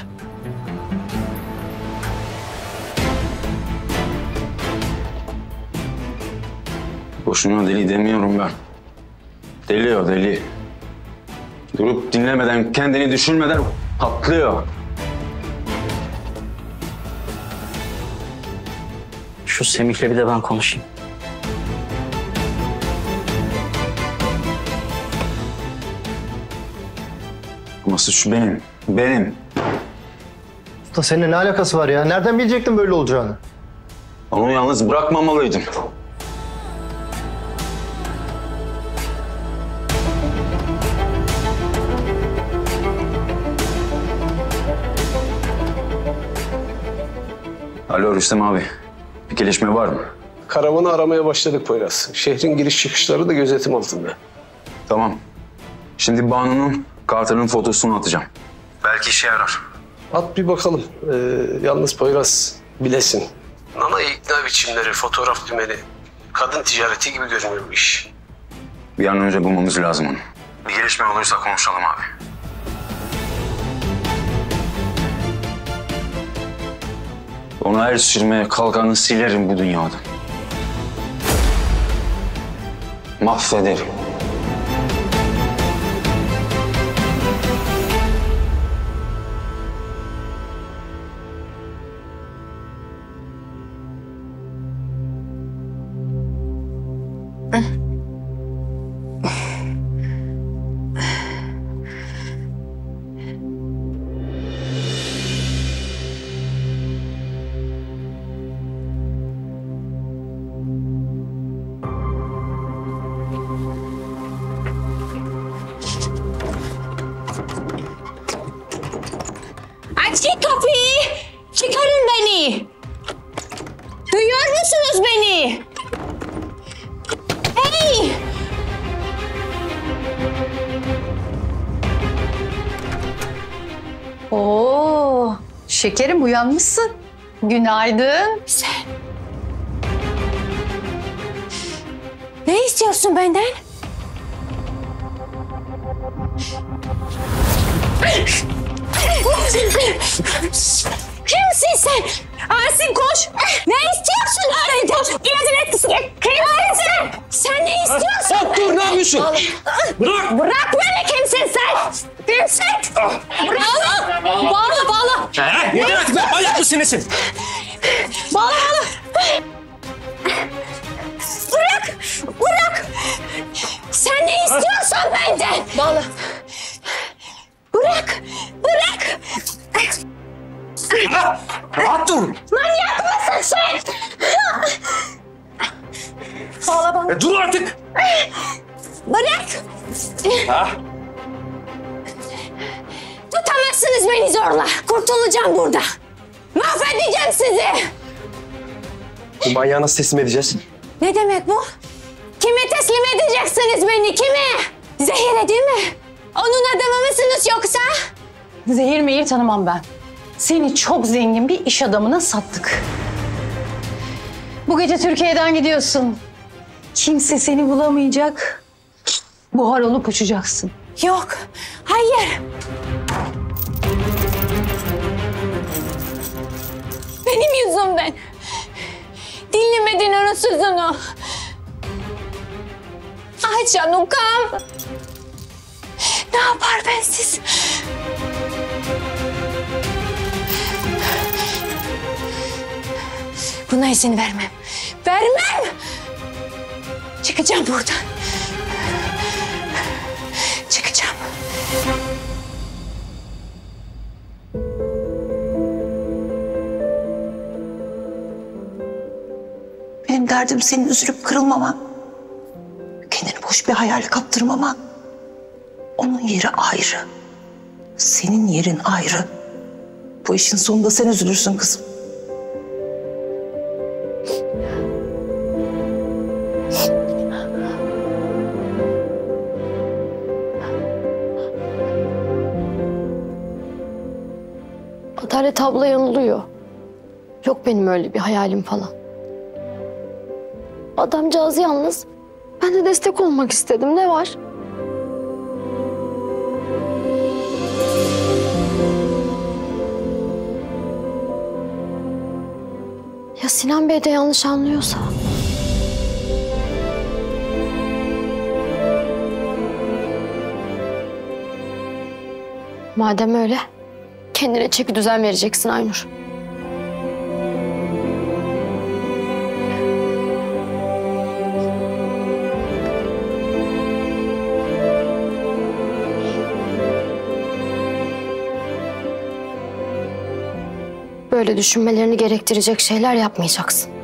Boşuna deli demiyorum ben. Deli o deli. Durup dinlemeden, kendini düşünmeden patlıyor. Şu Semih'le bir de ben konuşayım. Ama suç benim. Benim. Usta seninle ne alakası var ya? Nereden bilecektin böyle olacağını? Onu yalnız bırakmamalıydım. Alo Rüstem abi. Bir gelişme var mı? Karavanı aramaya başladık Poyraz. Şehrin giriş çıkışları da gözetim altında. Tamam. Şimdi Banu'nun kartının fotosunu atacağım. Belki işe yarar. At bir bakalım. Ee, yalnız Poyraz bilesin. Nana ikna biçimleri, fotoğraf dümeni, kadın ticareti gibi görünüyor bu iş. Bir an önce bulmamız lazım onu. Bir gelişme olursa konuşalım abi. Ona el sürmeye kalkanı silerim bu dünyadan. Mahvederim. Şekerim uyanmışsın. Günaydın. Manyağı nasıl teslim edeceğiz? Ne demek bu? Kime teslim edeceksiniz beni? Kime? Zehir'e değil mi? Onun adamı mısınız yoksa? Zehir mehir tanımam ben. Seni çok zengin bir iş adamına sattık. Bu gece Türkiye'den gidiyorsun. Kimse seni bulamayacak. Buhar olup uçacaksın. Yok. İzin vermem. Vermem. Çıkacağım buradan. Çıkacağım. Benim derdim senin üzülüp kırılmaman. Kendini boş bir hayal kaptırmaman. Onun yeri ayrı. Senin yerin ayrı. Bu işin sonunda sen üzülürsün kızım. Benim öyle bir hayalim falan. Adamcağız yalnız. Ben de destek olmak istedim. Ne var? Ya Sinan Bey de yanlış anlıyorsa? Madem öyle, kendine çeki düzen vereceksin Aynur. Böyle düşünmelerini gerektirecek şeyler yapmayacaksın.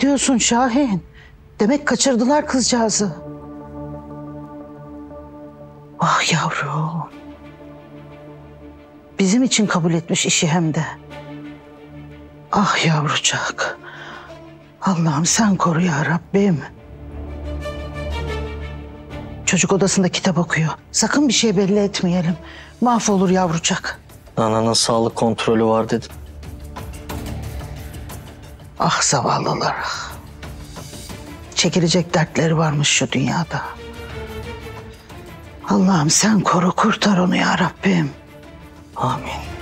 Diyorsun Şahin? Demek kaçırdılar kızcağızı. Ah yavrum. Bizim için kabul etmiş işi hem de. Ah yavrucak. Allah'ım sen koru ya Rabbim. Çocuk odasında kitap okuyor. Sakın bir şey belli etmeyelim. Mahvolur yavrucak. Nana'nın sağlık kontrolü var dedim. Ah zavallılar. Çekilecek dertleri varmış şu dünyada. Allah'ım sen koru kurtar onu ya Rabbim. Amin.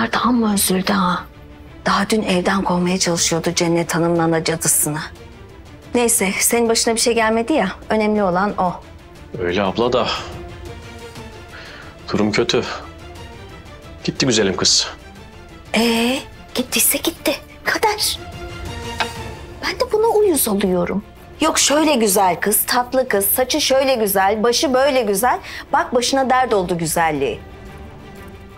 Onlar da amma üzüldü ha. Daha dün evden kovmaya çalışıyordu Cennet Hanım Nana cadısını. Neyse senin başına bir şey gelmedi ya. Önemli olan o. Öyle abla da. Durum kötü. Gitti güzelim kız. Ee, gittiyse gitti. Kader. Ben de buna uyuz oluyorum. Yok şöyle güzel kız, tatlı kız, saçı şöyle güzel, başı böyle güzel. Bak başına dert oldu güzelliği.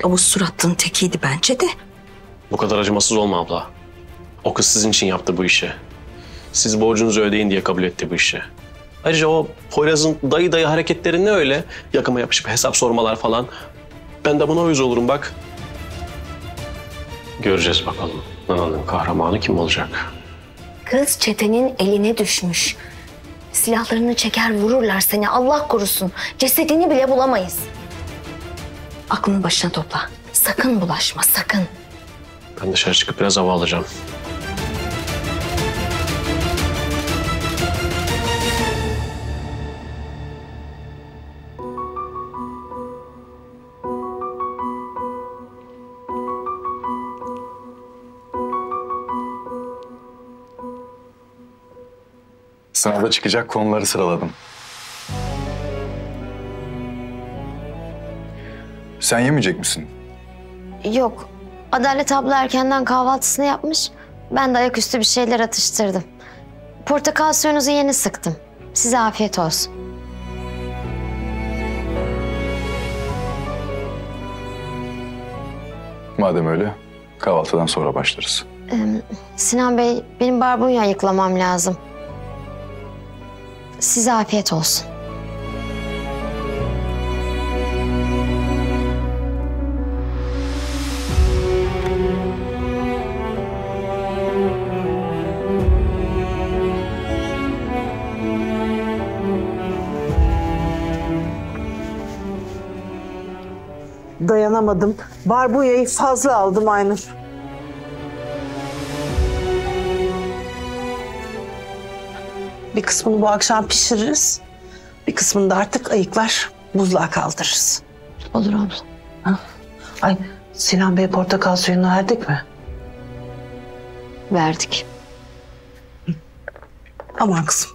O suratlının tekiydi bence de. Bu kadar acımasız olma abla. O kız sizin için yaptı bu işi. Siz borcunuzu ödeyin diye kabul etti bu işi. Ayrıca o Poyraz'ın dayı dayı hareketleri ne öyle? Yakama yapışıp hesap sormalar falan. Ben de buna uyuz olurum bak. Göreceğiz bakalım. Nana'nın kahramanı kim olacak? Kız çetenin eline düşmüş. Silahlarını çeker vururlar seni Allah korusun. Cesedini bile bulamayız. Aklını başına topla. Sakın bulaşma sakın. Ben dışarı çıkıp biraz hava alacağım. Sınavda çıkacak konuları sıraladım. Sen yemeyecek misin? Yok. Adalet abla erkenden kahvaltısını yapmış. Ben de ayaküstü bir şeyler atıştırdım. Portakal suyunuzu yeni sıktım. Size afiyet olsun. Madem öyle kahvaltıdan sonra başlarız. Ee, Sinan Bey, benim barbunya ayıklamam lazım. Size afiyet olsun. Dayanamadım. Barbuya'yı fazla aldım Aynur. Bir kısmını bu akşam pişiririz. Bir kısmını da artık ayıklar, buzluğa kaldırırız. Olur abla. Ha? Ay Sinan Bey portakal suyunu verdik mi? Verdik. Aman kızım.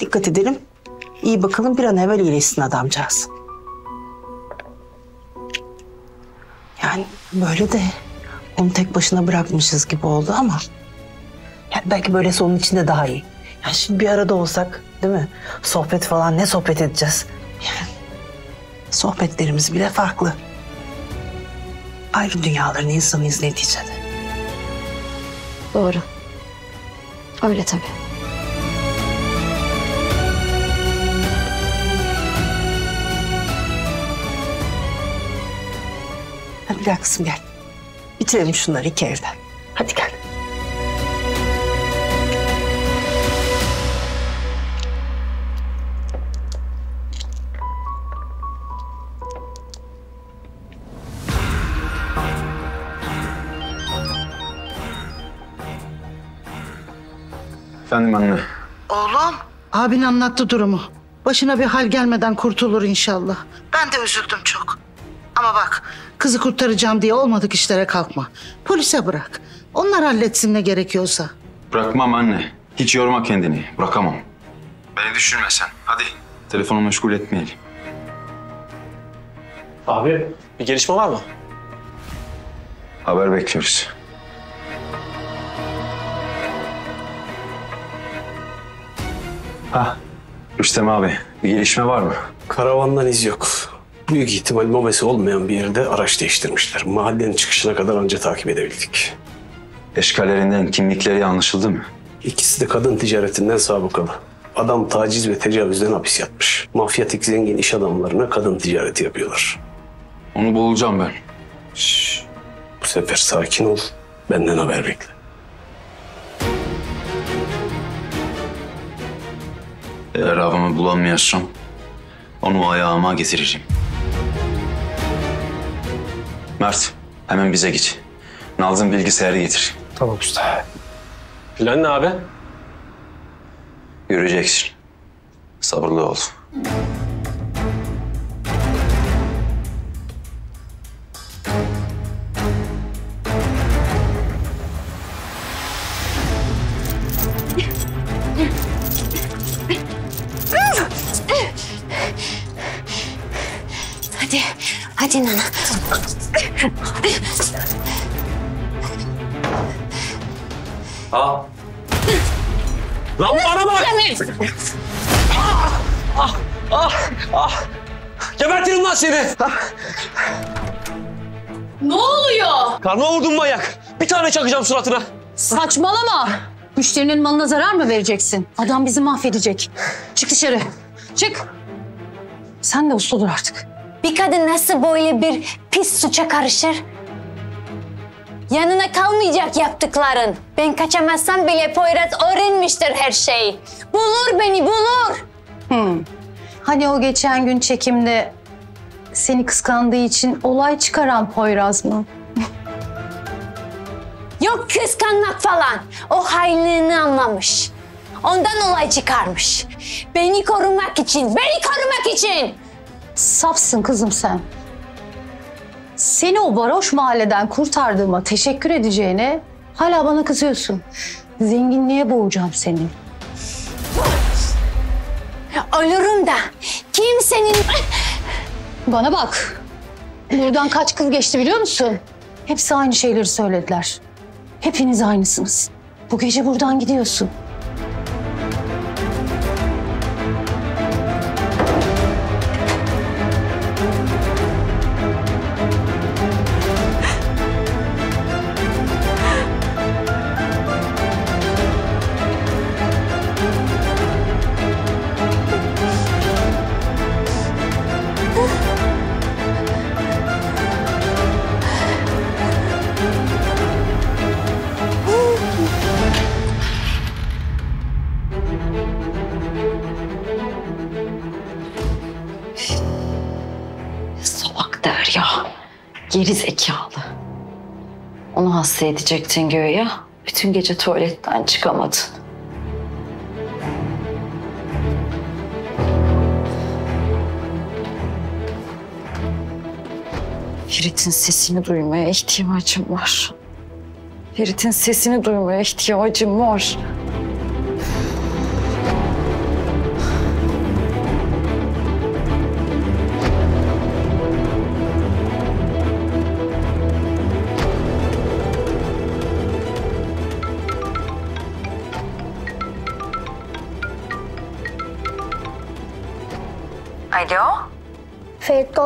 Dikkat edelim. İyi bakalım bir an evvel iyileşsin adamcağız. Yani böyle de onu tek başına bırakmışız gibi oldu ama... Yani belki böylesi onun için de daha iyi. Yani şimdi bir arada olsak değil mi? Sohbet falan ne sohbet edeceğiz? Yani sohbetlerimiz bile farklı. Ayrı dünyaların insanıyız neticede. Doğru. Öyle tabii. Gel kızım gel. Bitirelim şunları iki evden. Hadi gel. Efendim anne. Oğlum. Abin anlattı durumu. Başına bir hal gelmeden kurtulur inşallah. Ben de üzüldüm çok. Ama bak kızı kurtaracağım diye olmadık işlere kalkma. Polise bırak. Onlar halletsin ne gerekiyorsa. Bırakmam anne. Hiç yorma kendini. Bırakamam. Beni düşünme sen. Hadi. Telefonu meşgul etmeyelim. Abi bir gelişme var mı? Haber bekliyoruz. Ha, Rüstem abi bir gelişme var mı? Karavandan iz yok. Büyük ihtimal mobesi olmayan bir yerde araç değiştirmişler. Mahallenin çıkışına kadar anca takip edebildik. Eşkallerinden kimlikleri anlaşıldı mı? İkisi de kadın ticaretinden sabıkalı. Adam taciz ve tecavüzden hapis yatmış. Mafyatik zengin iş adamlarına kadın ticareti yapıyorlar. Onu bulacağım ben. Şş, bu sefer sakin ol. Benden haber bekle. Eğer avımı bulamıyorsam onu ayağıma getiririm. Mert hemen bize git. Nazım bilgisayarı getir. Tamam usta. Plan ne abi? Göreceksin. Sabırlı ol. Ne oluyor? Karnıma vurdun manyak. Bir tane çakacağım suratına. Saçmalama. Müşterinin malına zarar mı vereceksin? Adam bizi mahvedecek. Çık dışarı. Çık. Sen de uslu dur artık. Bir kadın nasıl böyle bir pis suça karışır? Yanına kalmayacak yaptıkların. Ben kaçamazsam bile Poyraz öğrenmiştir her şeyi. Bulur beni, bulur. Hmm. Hani o geçen gün çekimde seni kıskandığı için olay çıkaran Poyraz mı? Yok kıskanmak falan. O hainliğini anlamış. Ondan olay çıkarmış. Beni korumak için, beni korumak için. Safsın kızım sen. Seni o varoş mahalleden kurtardığıma teşekkür edeceğine hala bana kızıyorsun. Zenginliğe boğacağım seni. Ölürüm da kimsenin... Bana bak. Buradan kaç kız geçti biliyor musun? Hepsi aynı şeyleri söylediler. Hepiniz aynısınız. Bu gece buradan gidiyorsun. Onu hasta edecektin göğe. Bütün gece tuvaletten çıkamadı. Ferit'in sesini duymaya ihtiyacım var. Ferit'in sesini duymaya ihtiyacım var.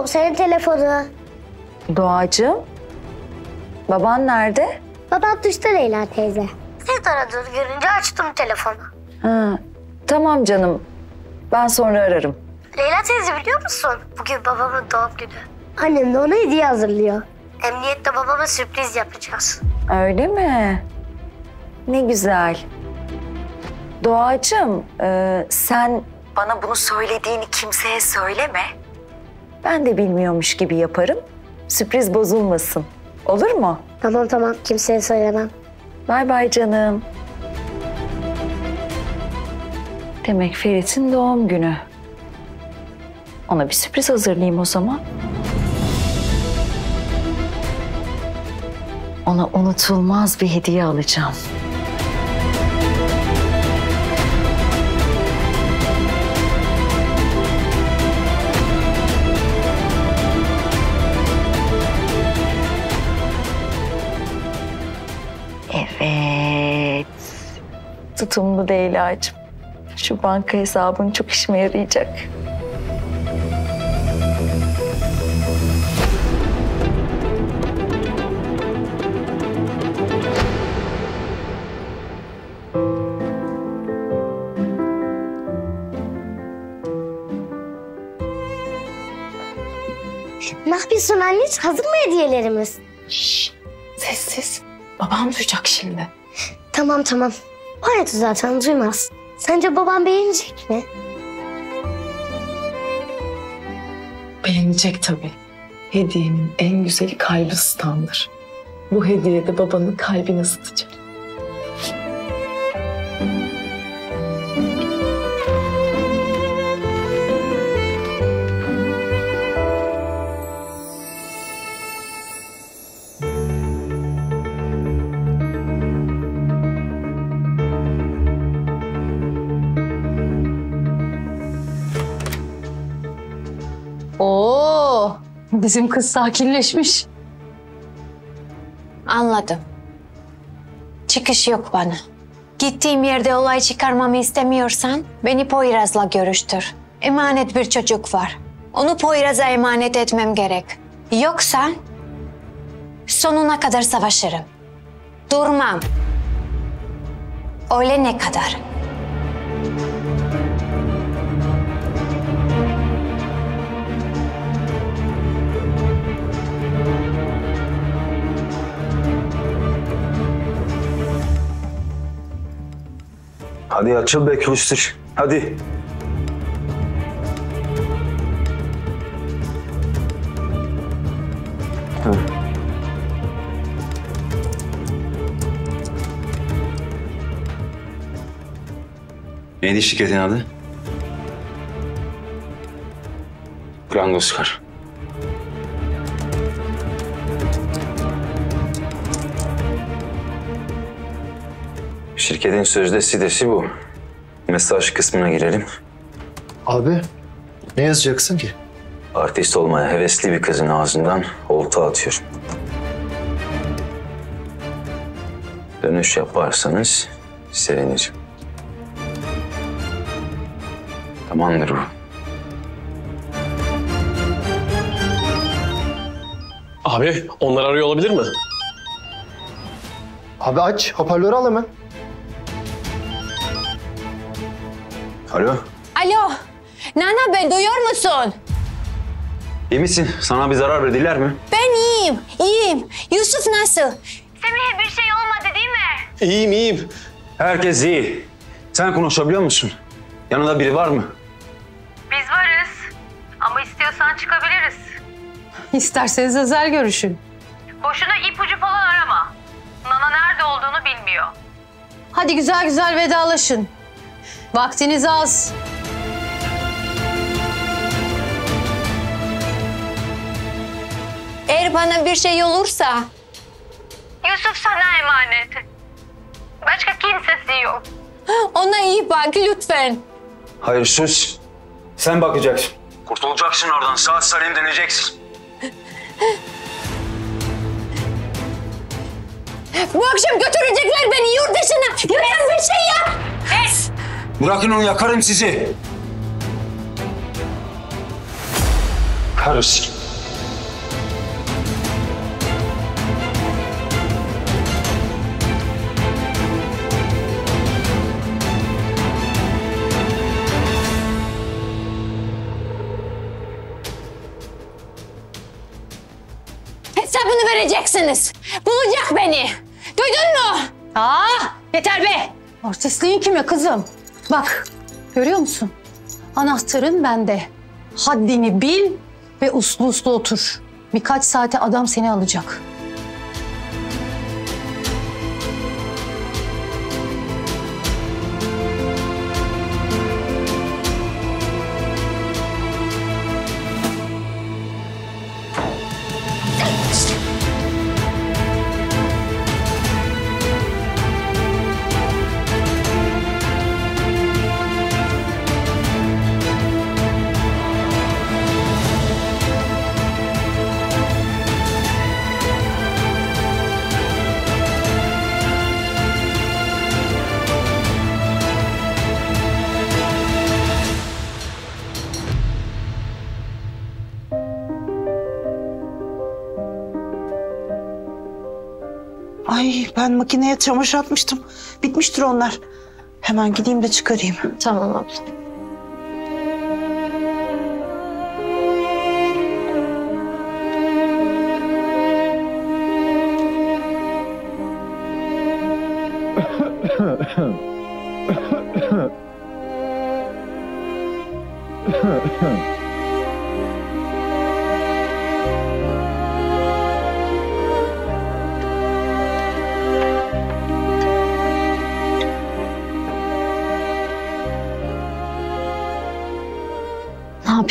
Ferit komiserin telefonu. Doğacığım? Baban nerede? Babam duşta Leyla teyze. Seni aradığını görünce açtım telefonu. Ha, tamam canım. Ben sonra ararım. Leyla teyze biliyor musun? Bugün babamın doğum günü. Annem de ona hediye hazırlıyor. Emniyette babama sürpriz yapacağız. Öyle mi? Ne güzel. Doğacığım, e, sen bana bunu söylediğini kimseye söyleme. Ben de bilmiyormuş gibi yaparım. Sürpriz bozulmasın. Olur mu? Tamam tamam kimseye söylemem. Bay bay canım. Demek Ferit'in doğum günü. Ona bir sürpriz hazırlayayım o zaman. Ona unutulmaz bir hediye alacağım. Tutumlu Leyla'cığım. Şu banka hesabın çok işime yarayacak. Ne yapıyorsun anneciğim? Hazır mı hediyelerimiz? Sessiz. Babam duyacak şimdi. Tamam tamam. O hayatı zaten duymaz. Sence babam beğenecek mi? Beğenecek tabii. Hediyenin en güzeli kalbi ısıtandır. Bu hediye de babanın kalbini ısıtacak. Bizim kız sakinleşmiş. Anladım. Çıkış yok bana. Gittiğim yerde olay çıkarmamı istemiyorsan beni Poyraz'la görüştür. Emanet bir çocuk var. Onu Poyraz'a emanet etmem gerek. Yoksa sonuna kadar savaşırım. Durmam. Ölene kadar. Hadi açıl be külüstür. Hadi. Hı. Neydi şirketin adı? Grand Oscar. Şirketin sözde sitesi bu. Mesaj kısmına girelim. Abi ne yazacaksın ki? Artist olmaya hevesli bir kızın ağzından olta atıyorum. Dönüş yaparsanız sevinirim. Tamamdır bu. Abi onlar arıyor olabilir mi? Abi aç hoparlörü al hemen. Alo, Alo. Nana ben duyuyor musun? iyi misin? Sana bir zarar verdiler mi? Ben iyiyim, iyiyim. Yusuf nasıl? Semih'e bir şey olmadı değil mi? İyiyim, iyiyim. Herkes iyi. Sen konuşabiliyor musun? Yanında biri var mı? Biz varız. Ama istiyorsan çıkabiliriz. İsterseniz özel görüşün. Boşuna ipucu falan arama. Nana nerede olduğunu bilmiyor. Hadi güzel güzel vedalaşın. Vaktiniz az. Eğer bana bir şey olursa Yusuf sana emanet. Başka kimsesi yok. ona iyi bak lütfen. Hayır sus. Sen bakacaksın. Kurtulacaksın oradan. Sağ salim döneceksin. Bu akşam götürecekler beni yurt dışına. Lütfen bir şey yap. Es. Bırakın onu yakarım sizi. Karış. Hesabını vereceksiniz. Bulacak beni. Duydun mu? Aa, yeter be. Artistliğin kime kızım? Bak, görüyor musun? Anahtarın bende. Haddini bil ve uslu uslu otur. Birkaç saate adam seni alacak. Ben makineye çamaşır atmıştım. Bitmiştir onlar. Hemen gideyim de çıkarayım. Tamam abla.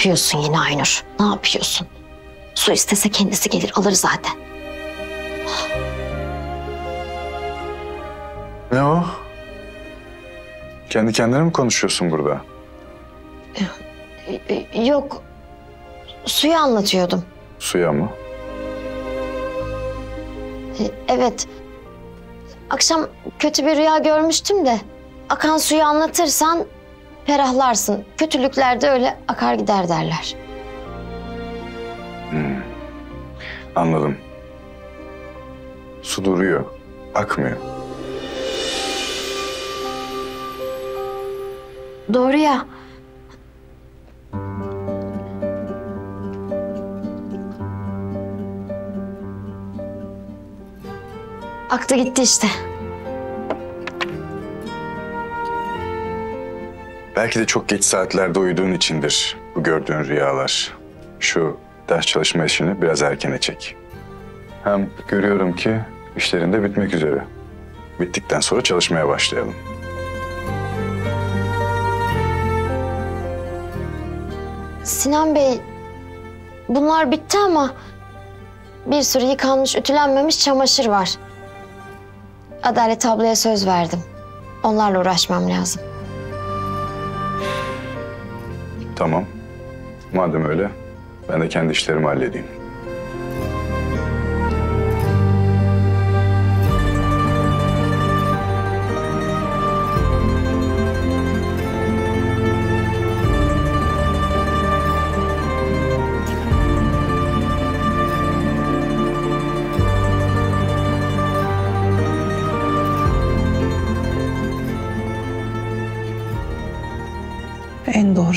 Yapıyorsun yine Aynur? Ne yapıyorsun? Su istese kendisi gelir alır zaten. Ne o? Kendi kendine mi konuşuyorsun burada? E, e, Yok. Suyu anlatıyordum. Suya mı? E, evet. Akşam kötü bir rüya görmüştüm de akan suyu anlatırsan ferahlarsın. Kötülükler de öyle akar gider derler. Hmm. Anladım. Su duruyor, akmıyor. Doğru ya. Aktı gitti işte. Belki de çok geç saatlerde uyuduğun içindir bu gördüğün rüyalar. Şu ders çalışma işini biraz erkene çek. Hem görüyorum ki işlerin de bitmek üzere. Bittikten sonra çalışmaya başlayalım. Sinan Bey, bunlar bitti ama bir sürü yıkanmış, ütülenmemiş çamaşır var. Adalet ablaya söz verdim. Onlarla uğraşmam lazım. Tamam. Madem öyle ben de kendi işlerimi halledeyim.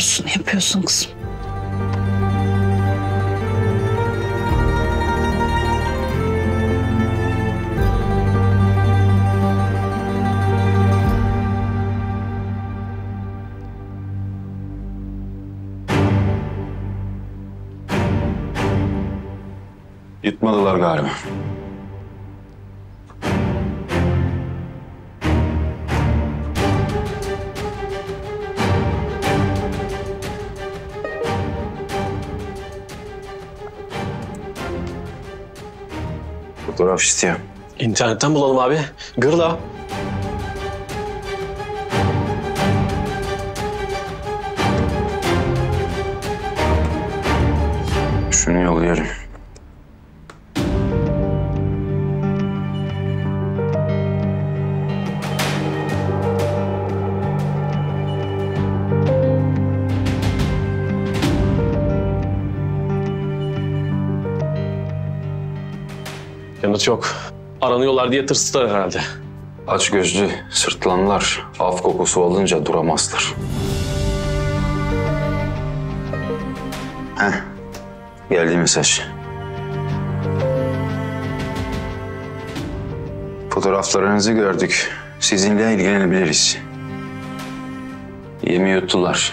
Doğrusunu yapıyorsun kızım. Yutmadılar galiba. İstiyor. İnternetten bulalım abi. Gırla. Yok. Aranıyorlar diye tırstılar herhalde. Aç gözlü sırtlanlar af kokusu alınca duramazlar. Heh, geldi mesaj. Fotoğraflarınızı gördük. Sizinle ilgilenebiliriz. Yemi yuttular.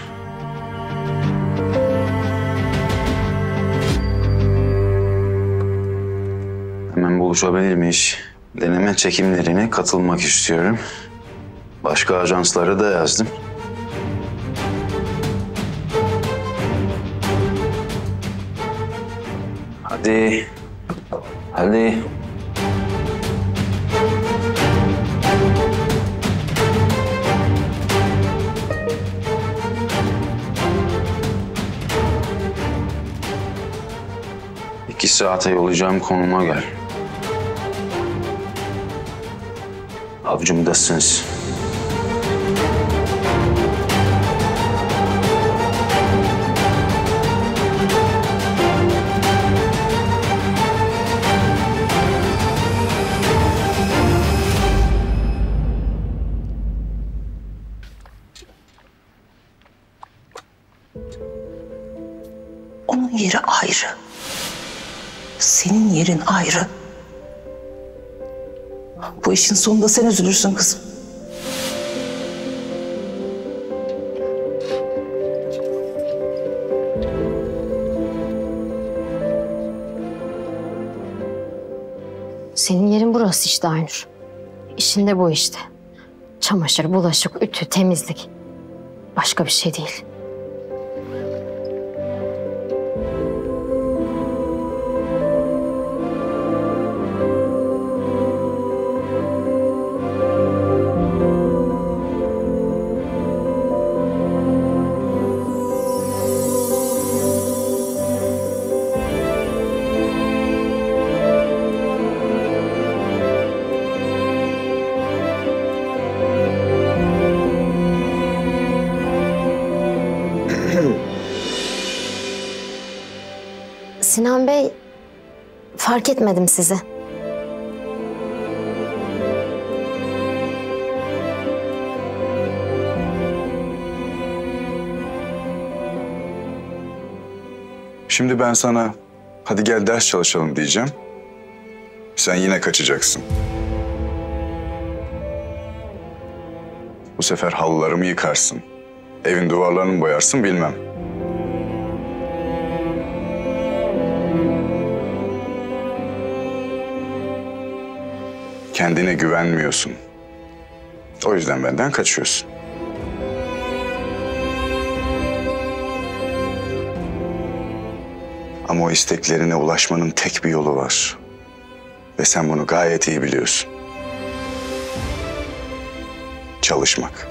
Miyiz? Deneme çekimlerine katılmak istiyorum. Başka ajanslara da yazdım. Hadi. Hadi. İki saate yollayacağım konuma gel. 9 de 1900. işin sonunda sen üzülürsün kızım. Senin yerin burası işte Aynur. İşin de bu işte. Çamaşır, bulaşık, ütü, temizlik. Başka bir şey değil. Etmedim sizi. Şimdi ben sana hadi gel ders çalışalım diyeceğim. Sen yine kaçacaksın. Bu sefer halılarımı yıkarsın. Evin duvarlarını boyarsın bilmem. Kendine güvenmiyorsun. O yüzden benden kaçıyorsun. Ama o isteklerine ulaşmanın tek bir yolu var. Ve sen bunu gayet iyi biliyorsun. Çalışmak.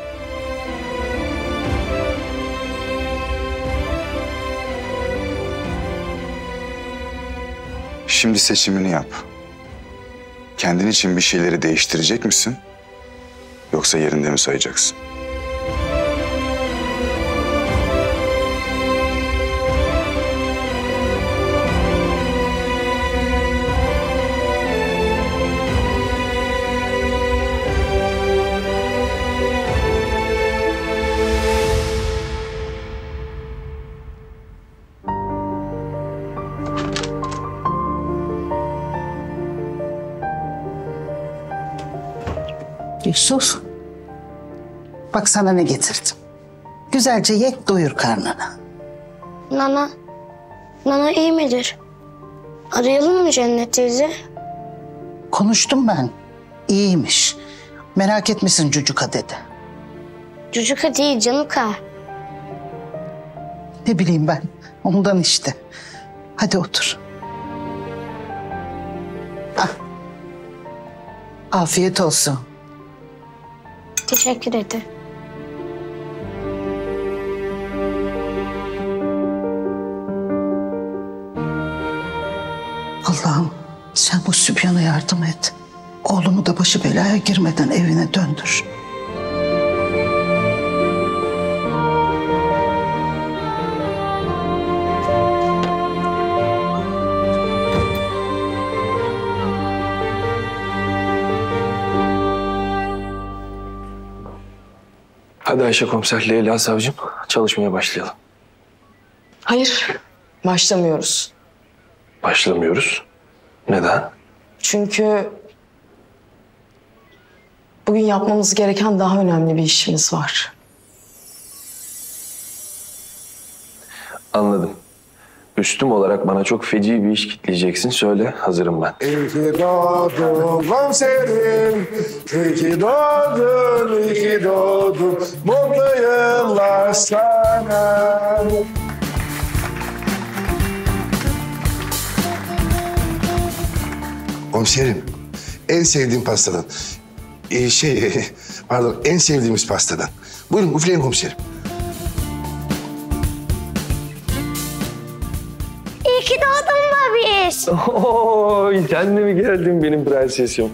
Şimdi seçimini yap. Kendin için bir şeyleri değiştirecek misin? Yoksa yerinde mi sayacaksın? Yusuf. Bak sana ne getirdim. Güzelce ye doyur karnını. Nana, Nana iyi midir? Arayalım mı Cennet teyze? Konuştum ben. İyiymiş. Merak etmesin Cucuka dedi. Cucuka değil Canuka. Ne bileyim ben. Ondan işte. Hadi otur. Ah. Afiyet olsun. Teşekkür ederim. Allah'ım sen bu Sübyan'a yardım et. Oğlumu da başı belaya girmeden evine döndür. Hadi Ayşe komiser, Leyla savcım çalışmaya başlayalım. Hayır, başlamıyoruz. Başlamıyoruz. Neden? Çünkü bugün yapmamız gereken daha önemli bir işimiz var. Anladım. Üstüm olarak bana çok feci bir iş kitleyeceksin. Söyle, hazırım ben. İyi ki doğdun komiserim. İyi ki doğdun, iyi ki doğdun. Mutlu yıllar sana. Komiserim, en sevdiğim pastadan. Ee, şey, <laughs> pardon, en sevdiğimiz pastadan. Buyurun, üfleyin komiserim. Babiş. <laughs> Oy, sen de mi geldin benim prensesim?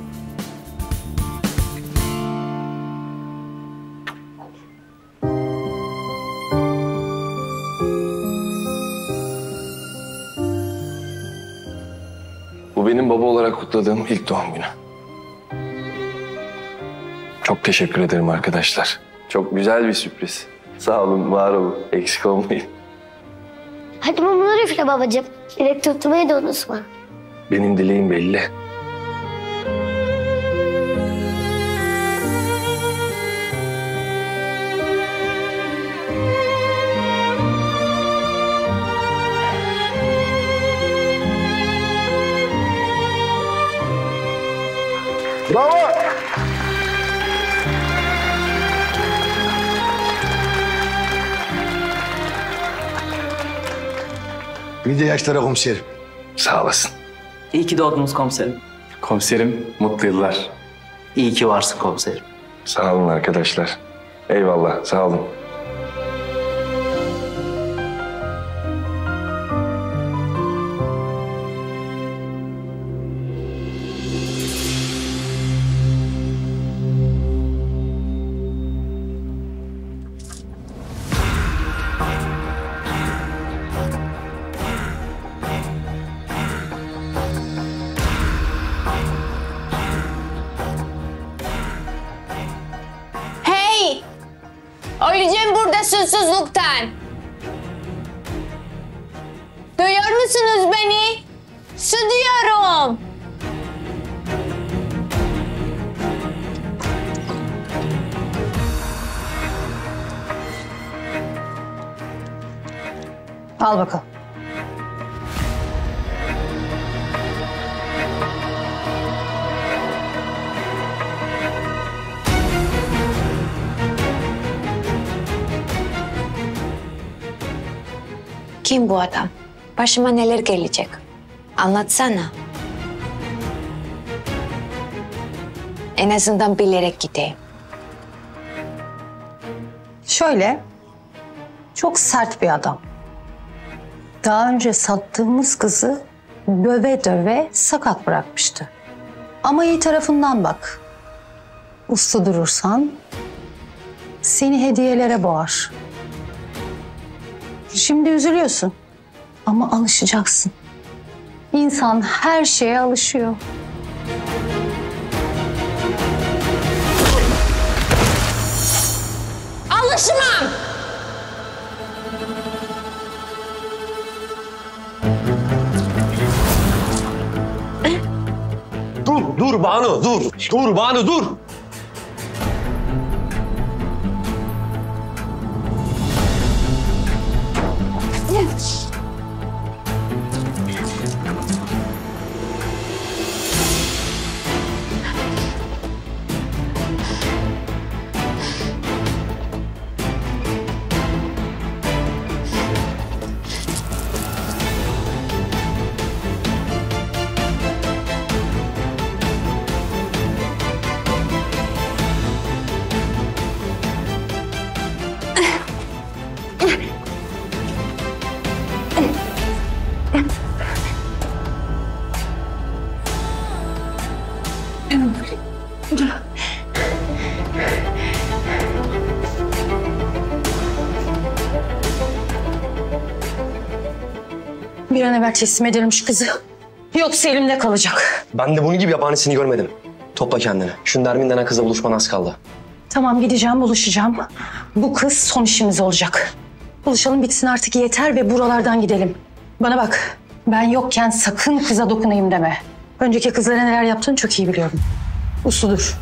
Bu benim baba olarak kutladığım ilk doğum günü. Çok teşekkür ederim arkadaşlar. Çok güzel bir sürpriz. Sağ olun, var olun. Eksik olmayın. Hadi mumları üfle babacığım. Dilek tutmayı da unutma. Benim dileğim belli. Bravo! Nice yaşlara komiserim. Sağ olasın. İyi ki doğdunuz komiserim. Komiserim, mutlu yıllar. İyi ki varsın komiserim. Sağ olun arkadaşlar. Eyvallah, sağ olun. Susuzluktan. Duyuyor musunuz beni? Su diyorum. Al bakalım. Kim bu adam? Başıma neler gelecek? Anlatsana. En azından bilerek gideyim. Şöyle, çok sert bir adam. Daha önce sattığımız kızı döve döve sakat bırakmıştı. Ama iyi tarafından bak. Uslu durursan seni hediyelere boğar. Şimdi üzülüyorsun ama alışacaksın. İnsan her şeye alışıyor. Alışmam. Dur, dur Banu, dur. Dur Banu, dur. Bir evvel teslim edelim şu kızı. Yoksa elimde kalacak. Ben de bunun gibi yabanisini görmedim. Topla kendini. Şu Nermin denen kızla buluşman az kaldı. Tamam gideceğim, buluşacağım. Bu kız son işimiz olacak. Buluşalım bitsin artık yeter ve buralardan gidelim. Bana bak, ben yokken sakın kıza dokunayım deme. Önceki kızlara neler yaptığını çok iyi biliyorum. Usludur.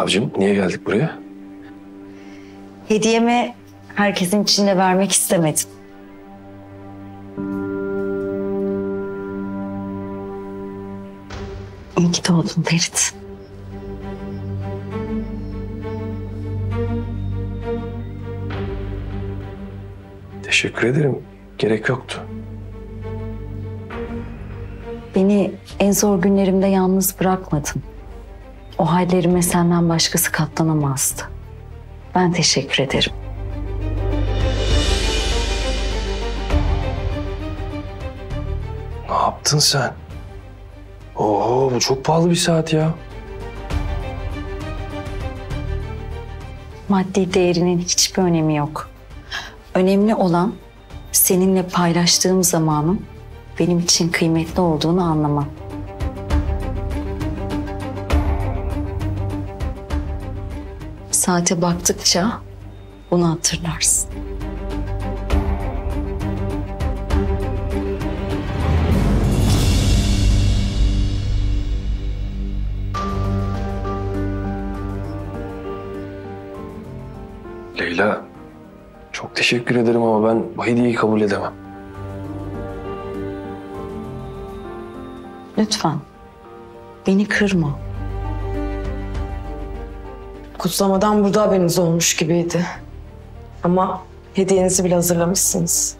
Savcım niye geldik buraya? Hediyemi herkesin içinde vermek istemedim. İyi ki doğdun Ferit. Teşekkür ederim. Gerek yoktu. Beni en zor günlerimde yalnız bırakmadın. O hallerime senden başkası katlanamazdı. Ben teşekkür ederim. Ne yaptın sen? Oo bu çok pahalı bir saat ya. Maddi değerinin hiçbir önemi yok. Önemli olan seninle paylaştığım zamanın benim için kıymetli olduğunu anlamam. Saate baktıkça bunu hatırlarsın. Leyla çok teşekkür ederim ama ben bu hediyeyi kabul edemem. Lütfen beni kırma. Kutlamadan burada haberiniz olmuş gibiydi. Ama hediyenizi bile hazırlamışsınız.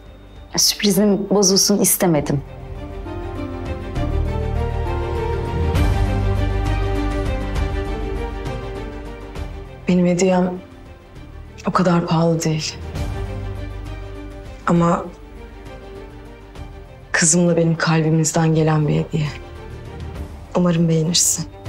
Sürprizin bozulsun istemedim. Benim hediyem o kadar pahalı değil. Ama kızımla benim kalbimizden gelen bir hediye. Umarım beğenirsin.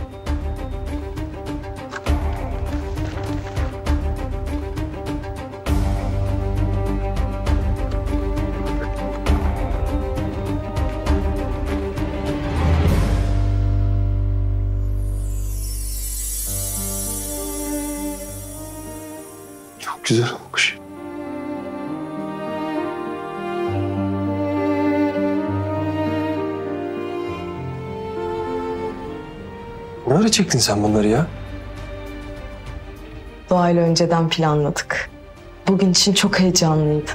Çektin sen bunları ya? Doğayla önceden planladık. Bugün için çok heyecanlıydı.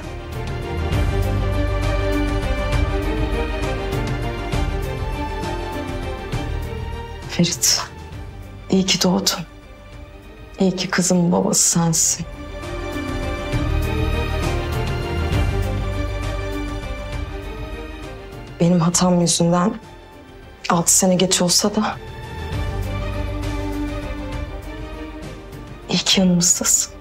Ferit, iyi ki doğdun. İyi ki kızımın babası sensin. Benim hatam yüzünden altı sene geç olsa da ki yanımızdasın.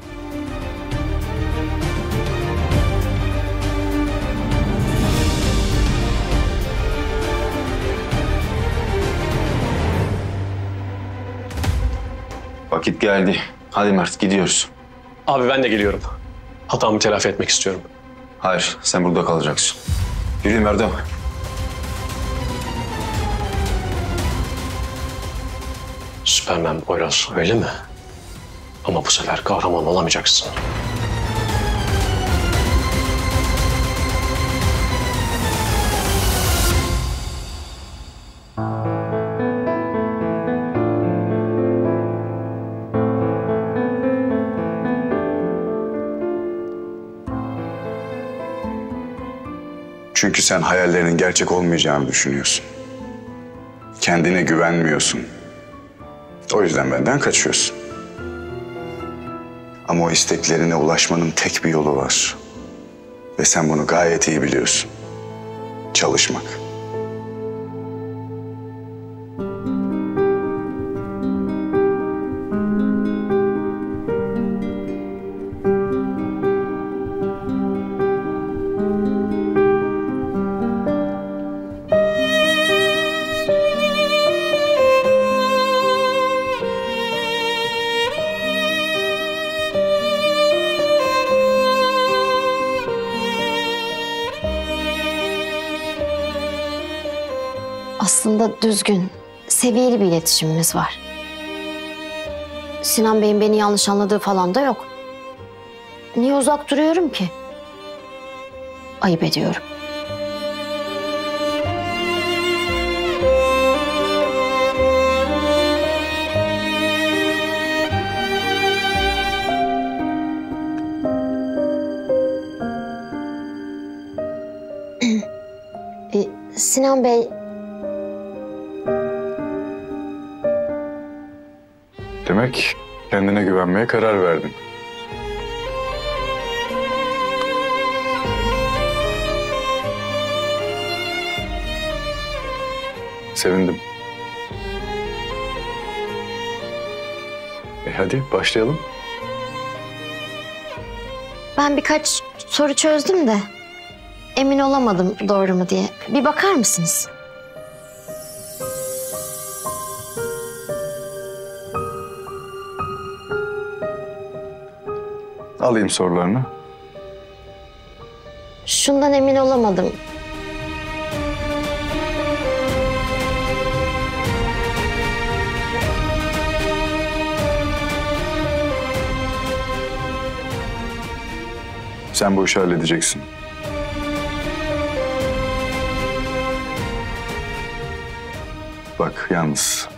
Vakit geldi. Hadi Mert gidiyoruz. Abi ben de geliyorum. Hatamı telafi etmek istiyorum. Hayır sen burada kalacaksın. Yürü Erdem. Süpermen Poyraz öyle mi? Ama bu sefer kahraman olamayacaksın. Çünkü sen hayallerinin gerçek olmayacağını düşünüyorsun. Kendine güvenmiyorsun. O yüzden benden kaçıyorsun. Ama o isteklerine ulaşmanın tek bir yolu var. Ve sen bunu gayet iyi biliyorsun. Çalışmak. Seviyeli bir iletişimimiz var. Sinan Bey'in beni yanlış anladığı falan da yok. Niye uzak duruyorum ki? Ayıp ediyorum. <clears throat> E, Sinan Bey, kendine güvenmeye karar verdin. Sevindim. E hadi başlayalım. ben birkaç soru çözdüm de emin olamadım doğru mu diye. Bir bakar mısınız? Alayım sorularını. Şundan emin olamadım. Sen bu işi halledeceksin. Bak yalnız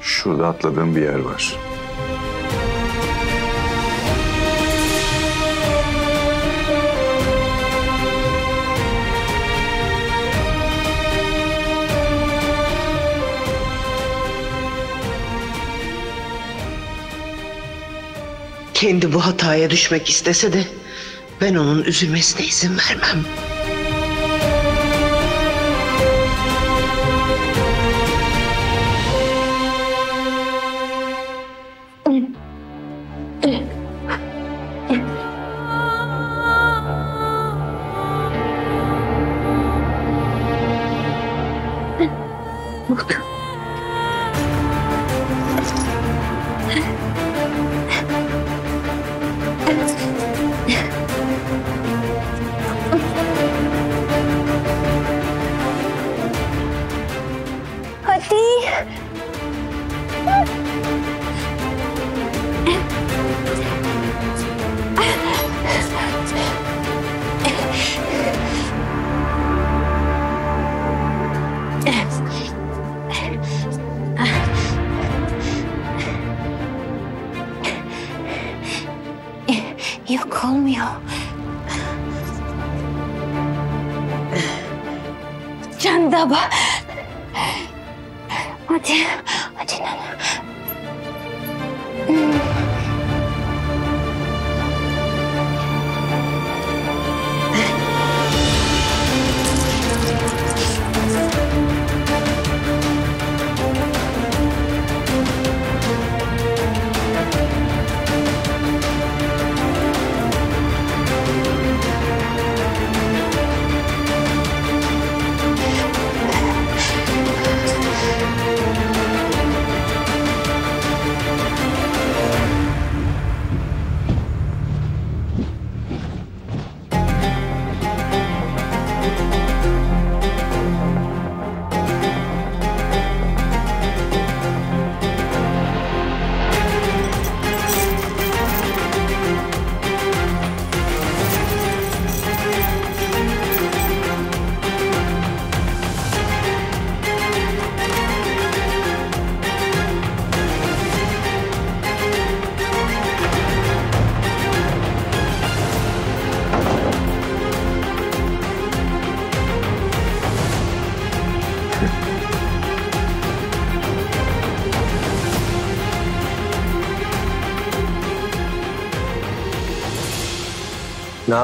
şurada atladığım bir yer var. Kendi bu hataya düşmek istese de ben onun üzülmesine izin vermem.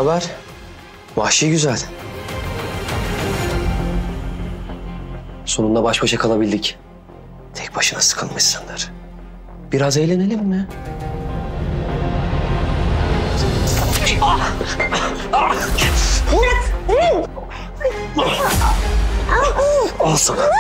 Haber? Vahşi güzel. Sonunda baş başa kalabildik. Tek başına sıkılmışsındır. Biraz eğlenelim mi? Al sana.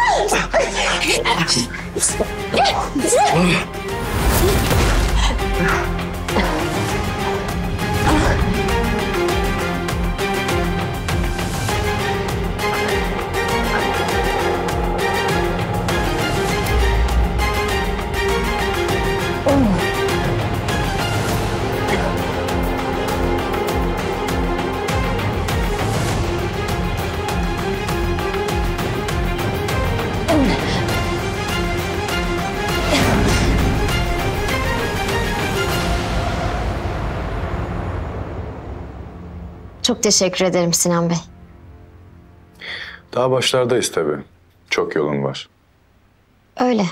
Çok teşekkür ederim Sinan Bey. Daha başlardayız tabii. Çok yolun var. Öyle.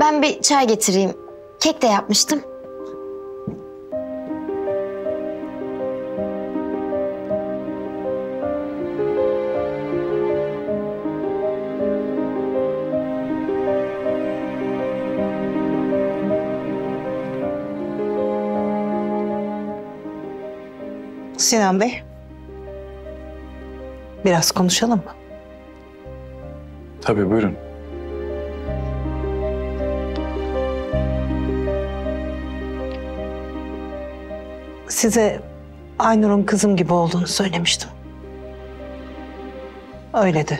Ben bir çay getireyim. Kek de yapmıştım. Sinan Bey. Biraz konuşalım mı? Tabii buyurun. Size Aynur'un kızım gibi olduğunu söylemiştim. Öyle de.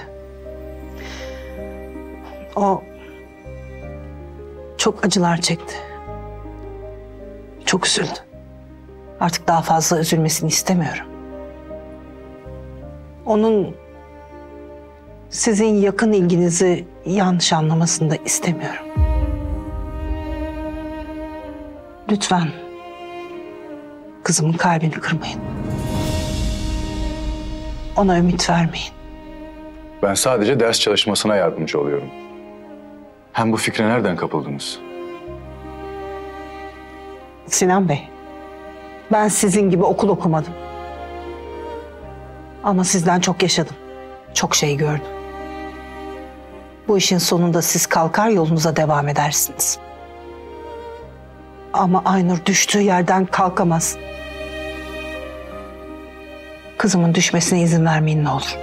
O çok acılar çekti. Çok üzüldü. Artık daha fazla üzülmesini istemiyorum. Onun sizin yakın ilginizi yanlış anlamasını da istemiyorum. Lütfen kızımın kalbini kırmayın. Ona ümit vermeyin. Ben sadece ders çalışmasına yardımcı oluyorum. Hem bu fikre nereden kapıldınız? Sinan Bey, ben sizin gibi okul okumadım. Ama sizden çok yaşadım. Çok şey gördüm. Bu işin sonunda siz kalkar yolunuza devam edersiniz. Ama Aynur düştüğü yerden kalkamaz. Kızımın düşmesine izin vermeyin ne olur.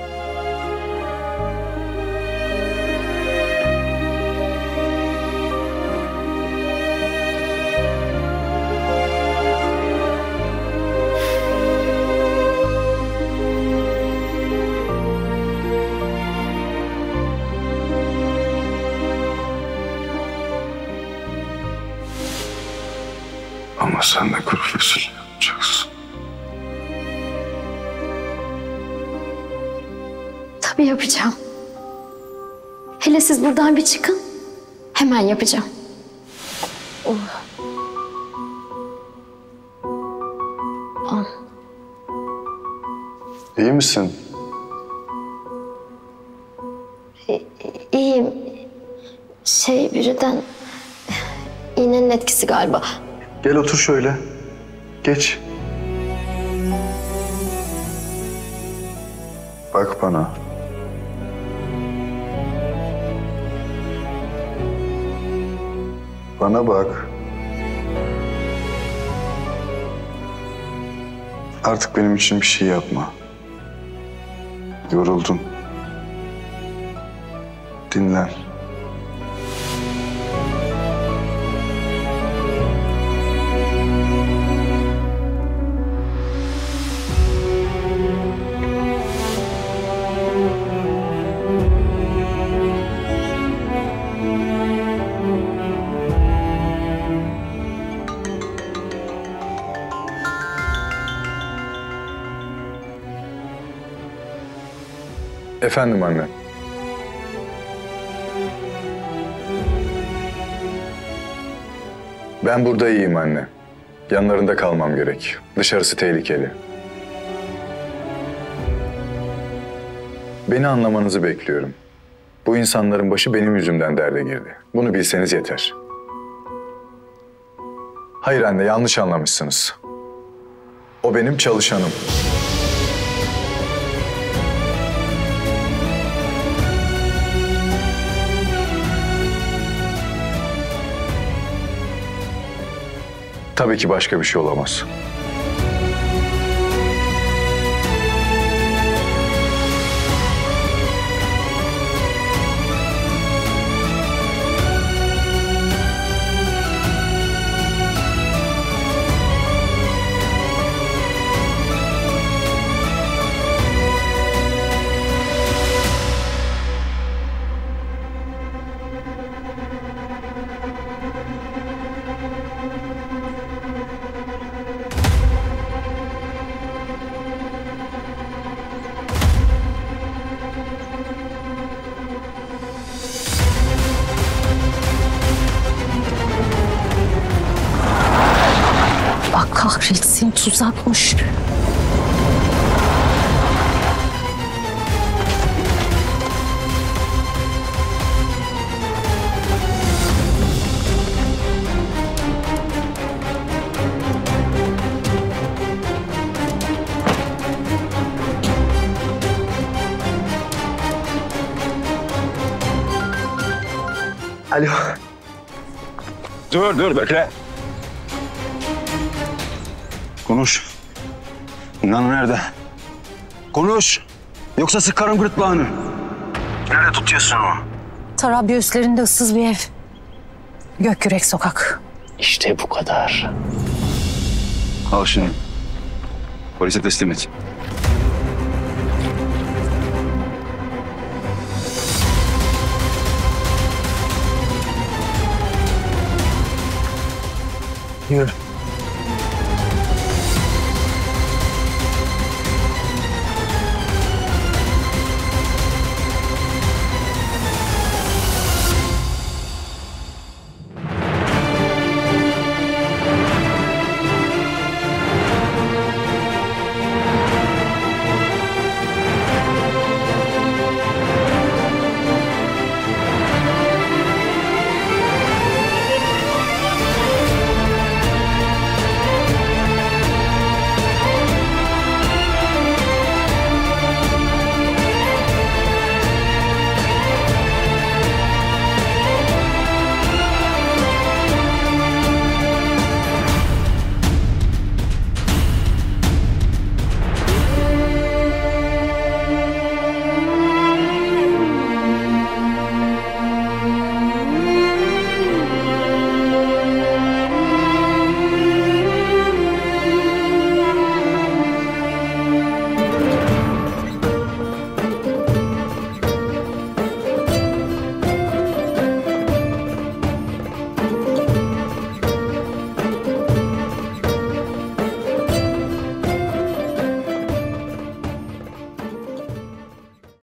Hemen yapacağım. Oh. Ah. İyi misin? İyiyim. Şey birden iğnenin etkisi galiba. Gel otur şöyle. Geç. Bak bana. Bana bak. Artık benim için bir şey yapma. Yoruldum. Dinlen. Efendim anne. Ben burada iyiyim anne. Yanlarında kalmam gerek. Dışarısı tehlikeli. Beni anlamanızı bekliyorum. Bu insanların başı benim yüzümden derde girdi. Bunu bilseniz yeter. Hayır anne yanlış anlamışsınız. O benim çalışanım. Tabii ki başka bir şey olamaz. Tuzakmış. Alo. Dur dur bekle. Nerede? Konuş. Yoksa sıkarım gırtlağını. Nerede tutuyorsun onu? Tarabya üstlerinde ıssız bir ev. Gökyürek sokak. İşte bu kadar. Al şunu. Polise teslim et. Yürü.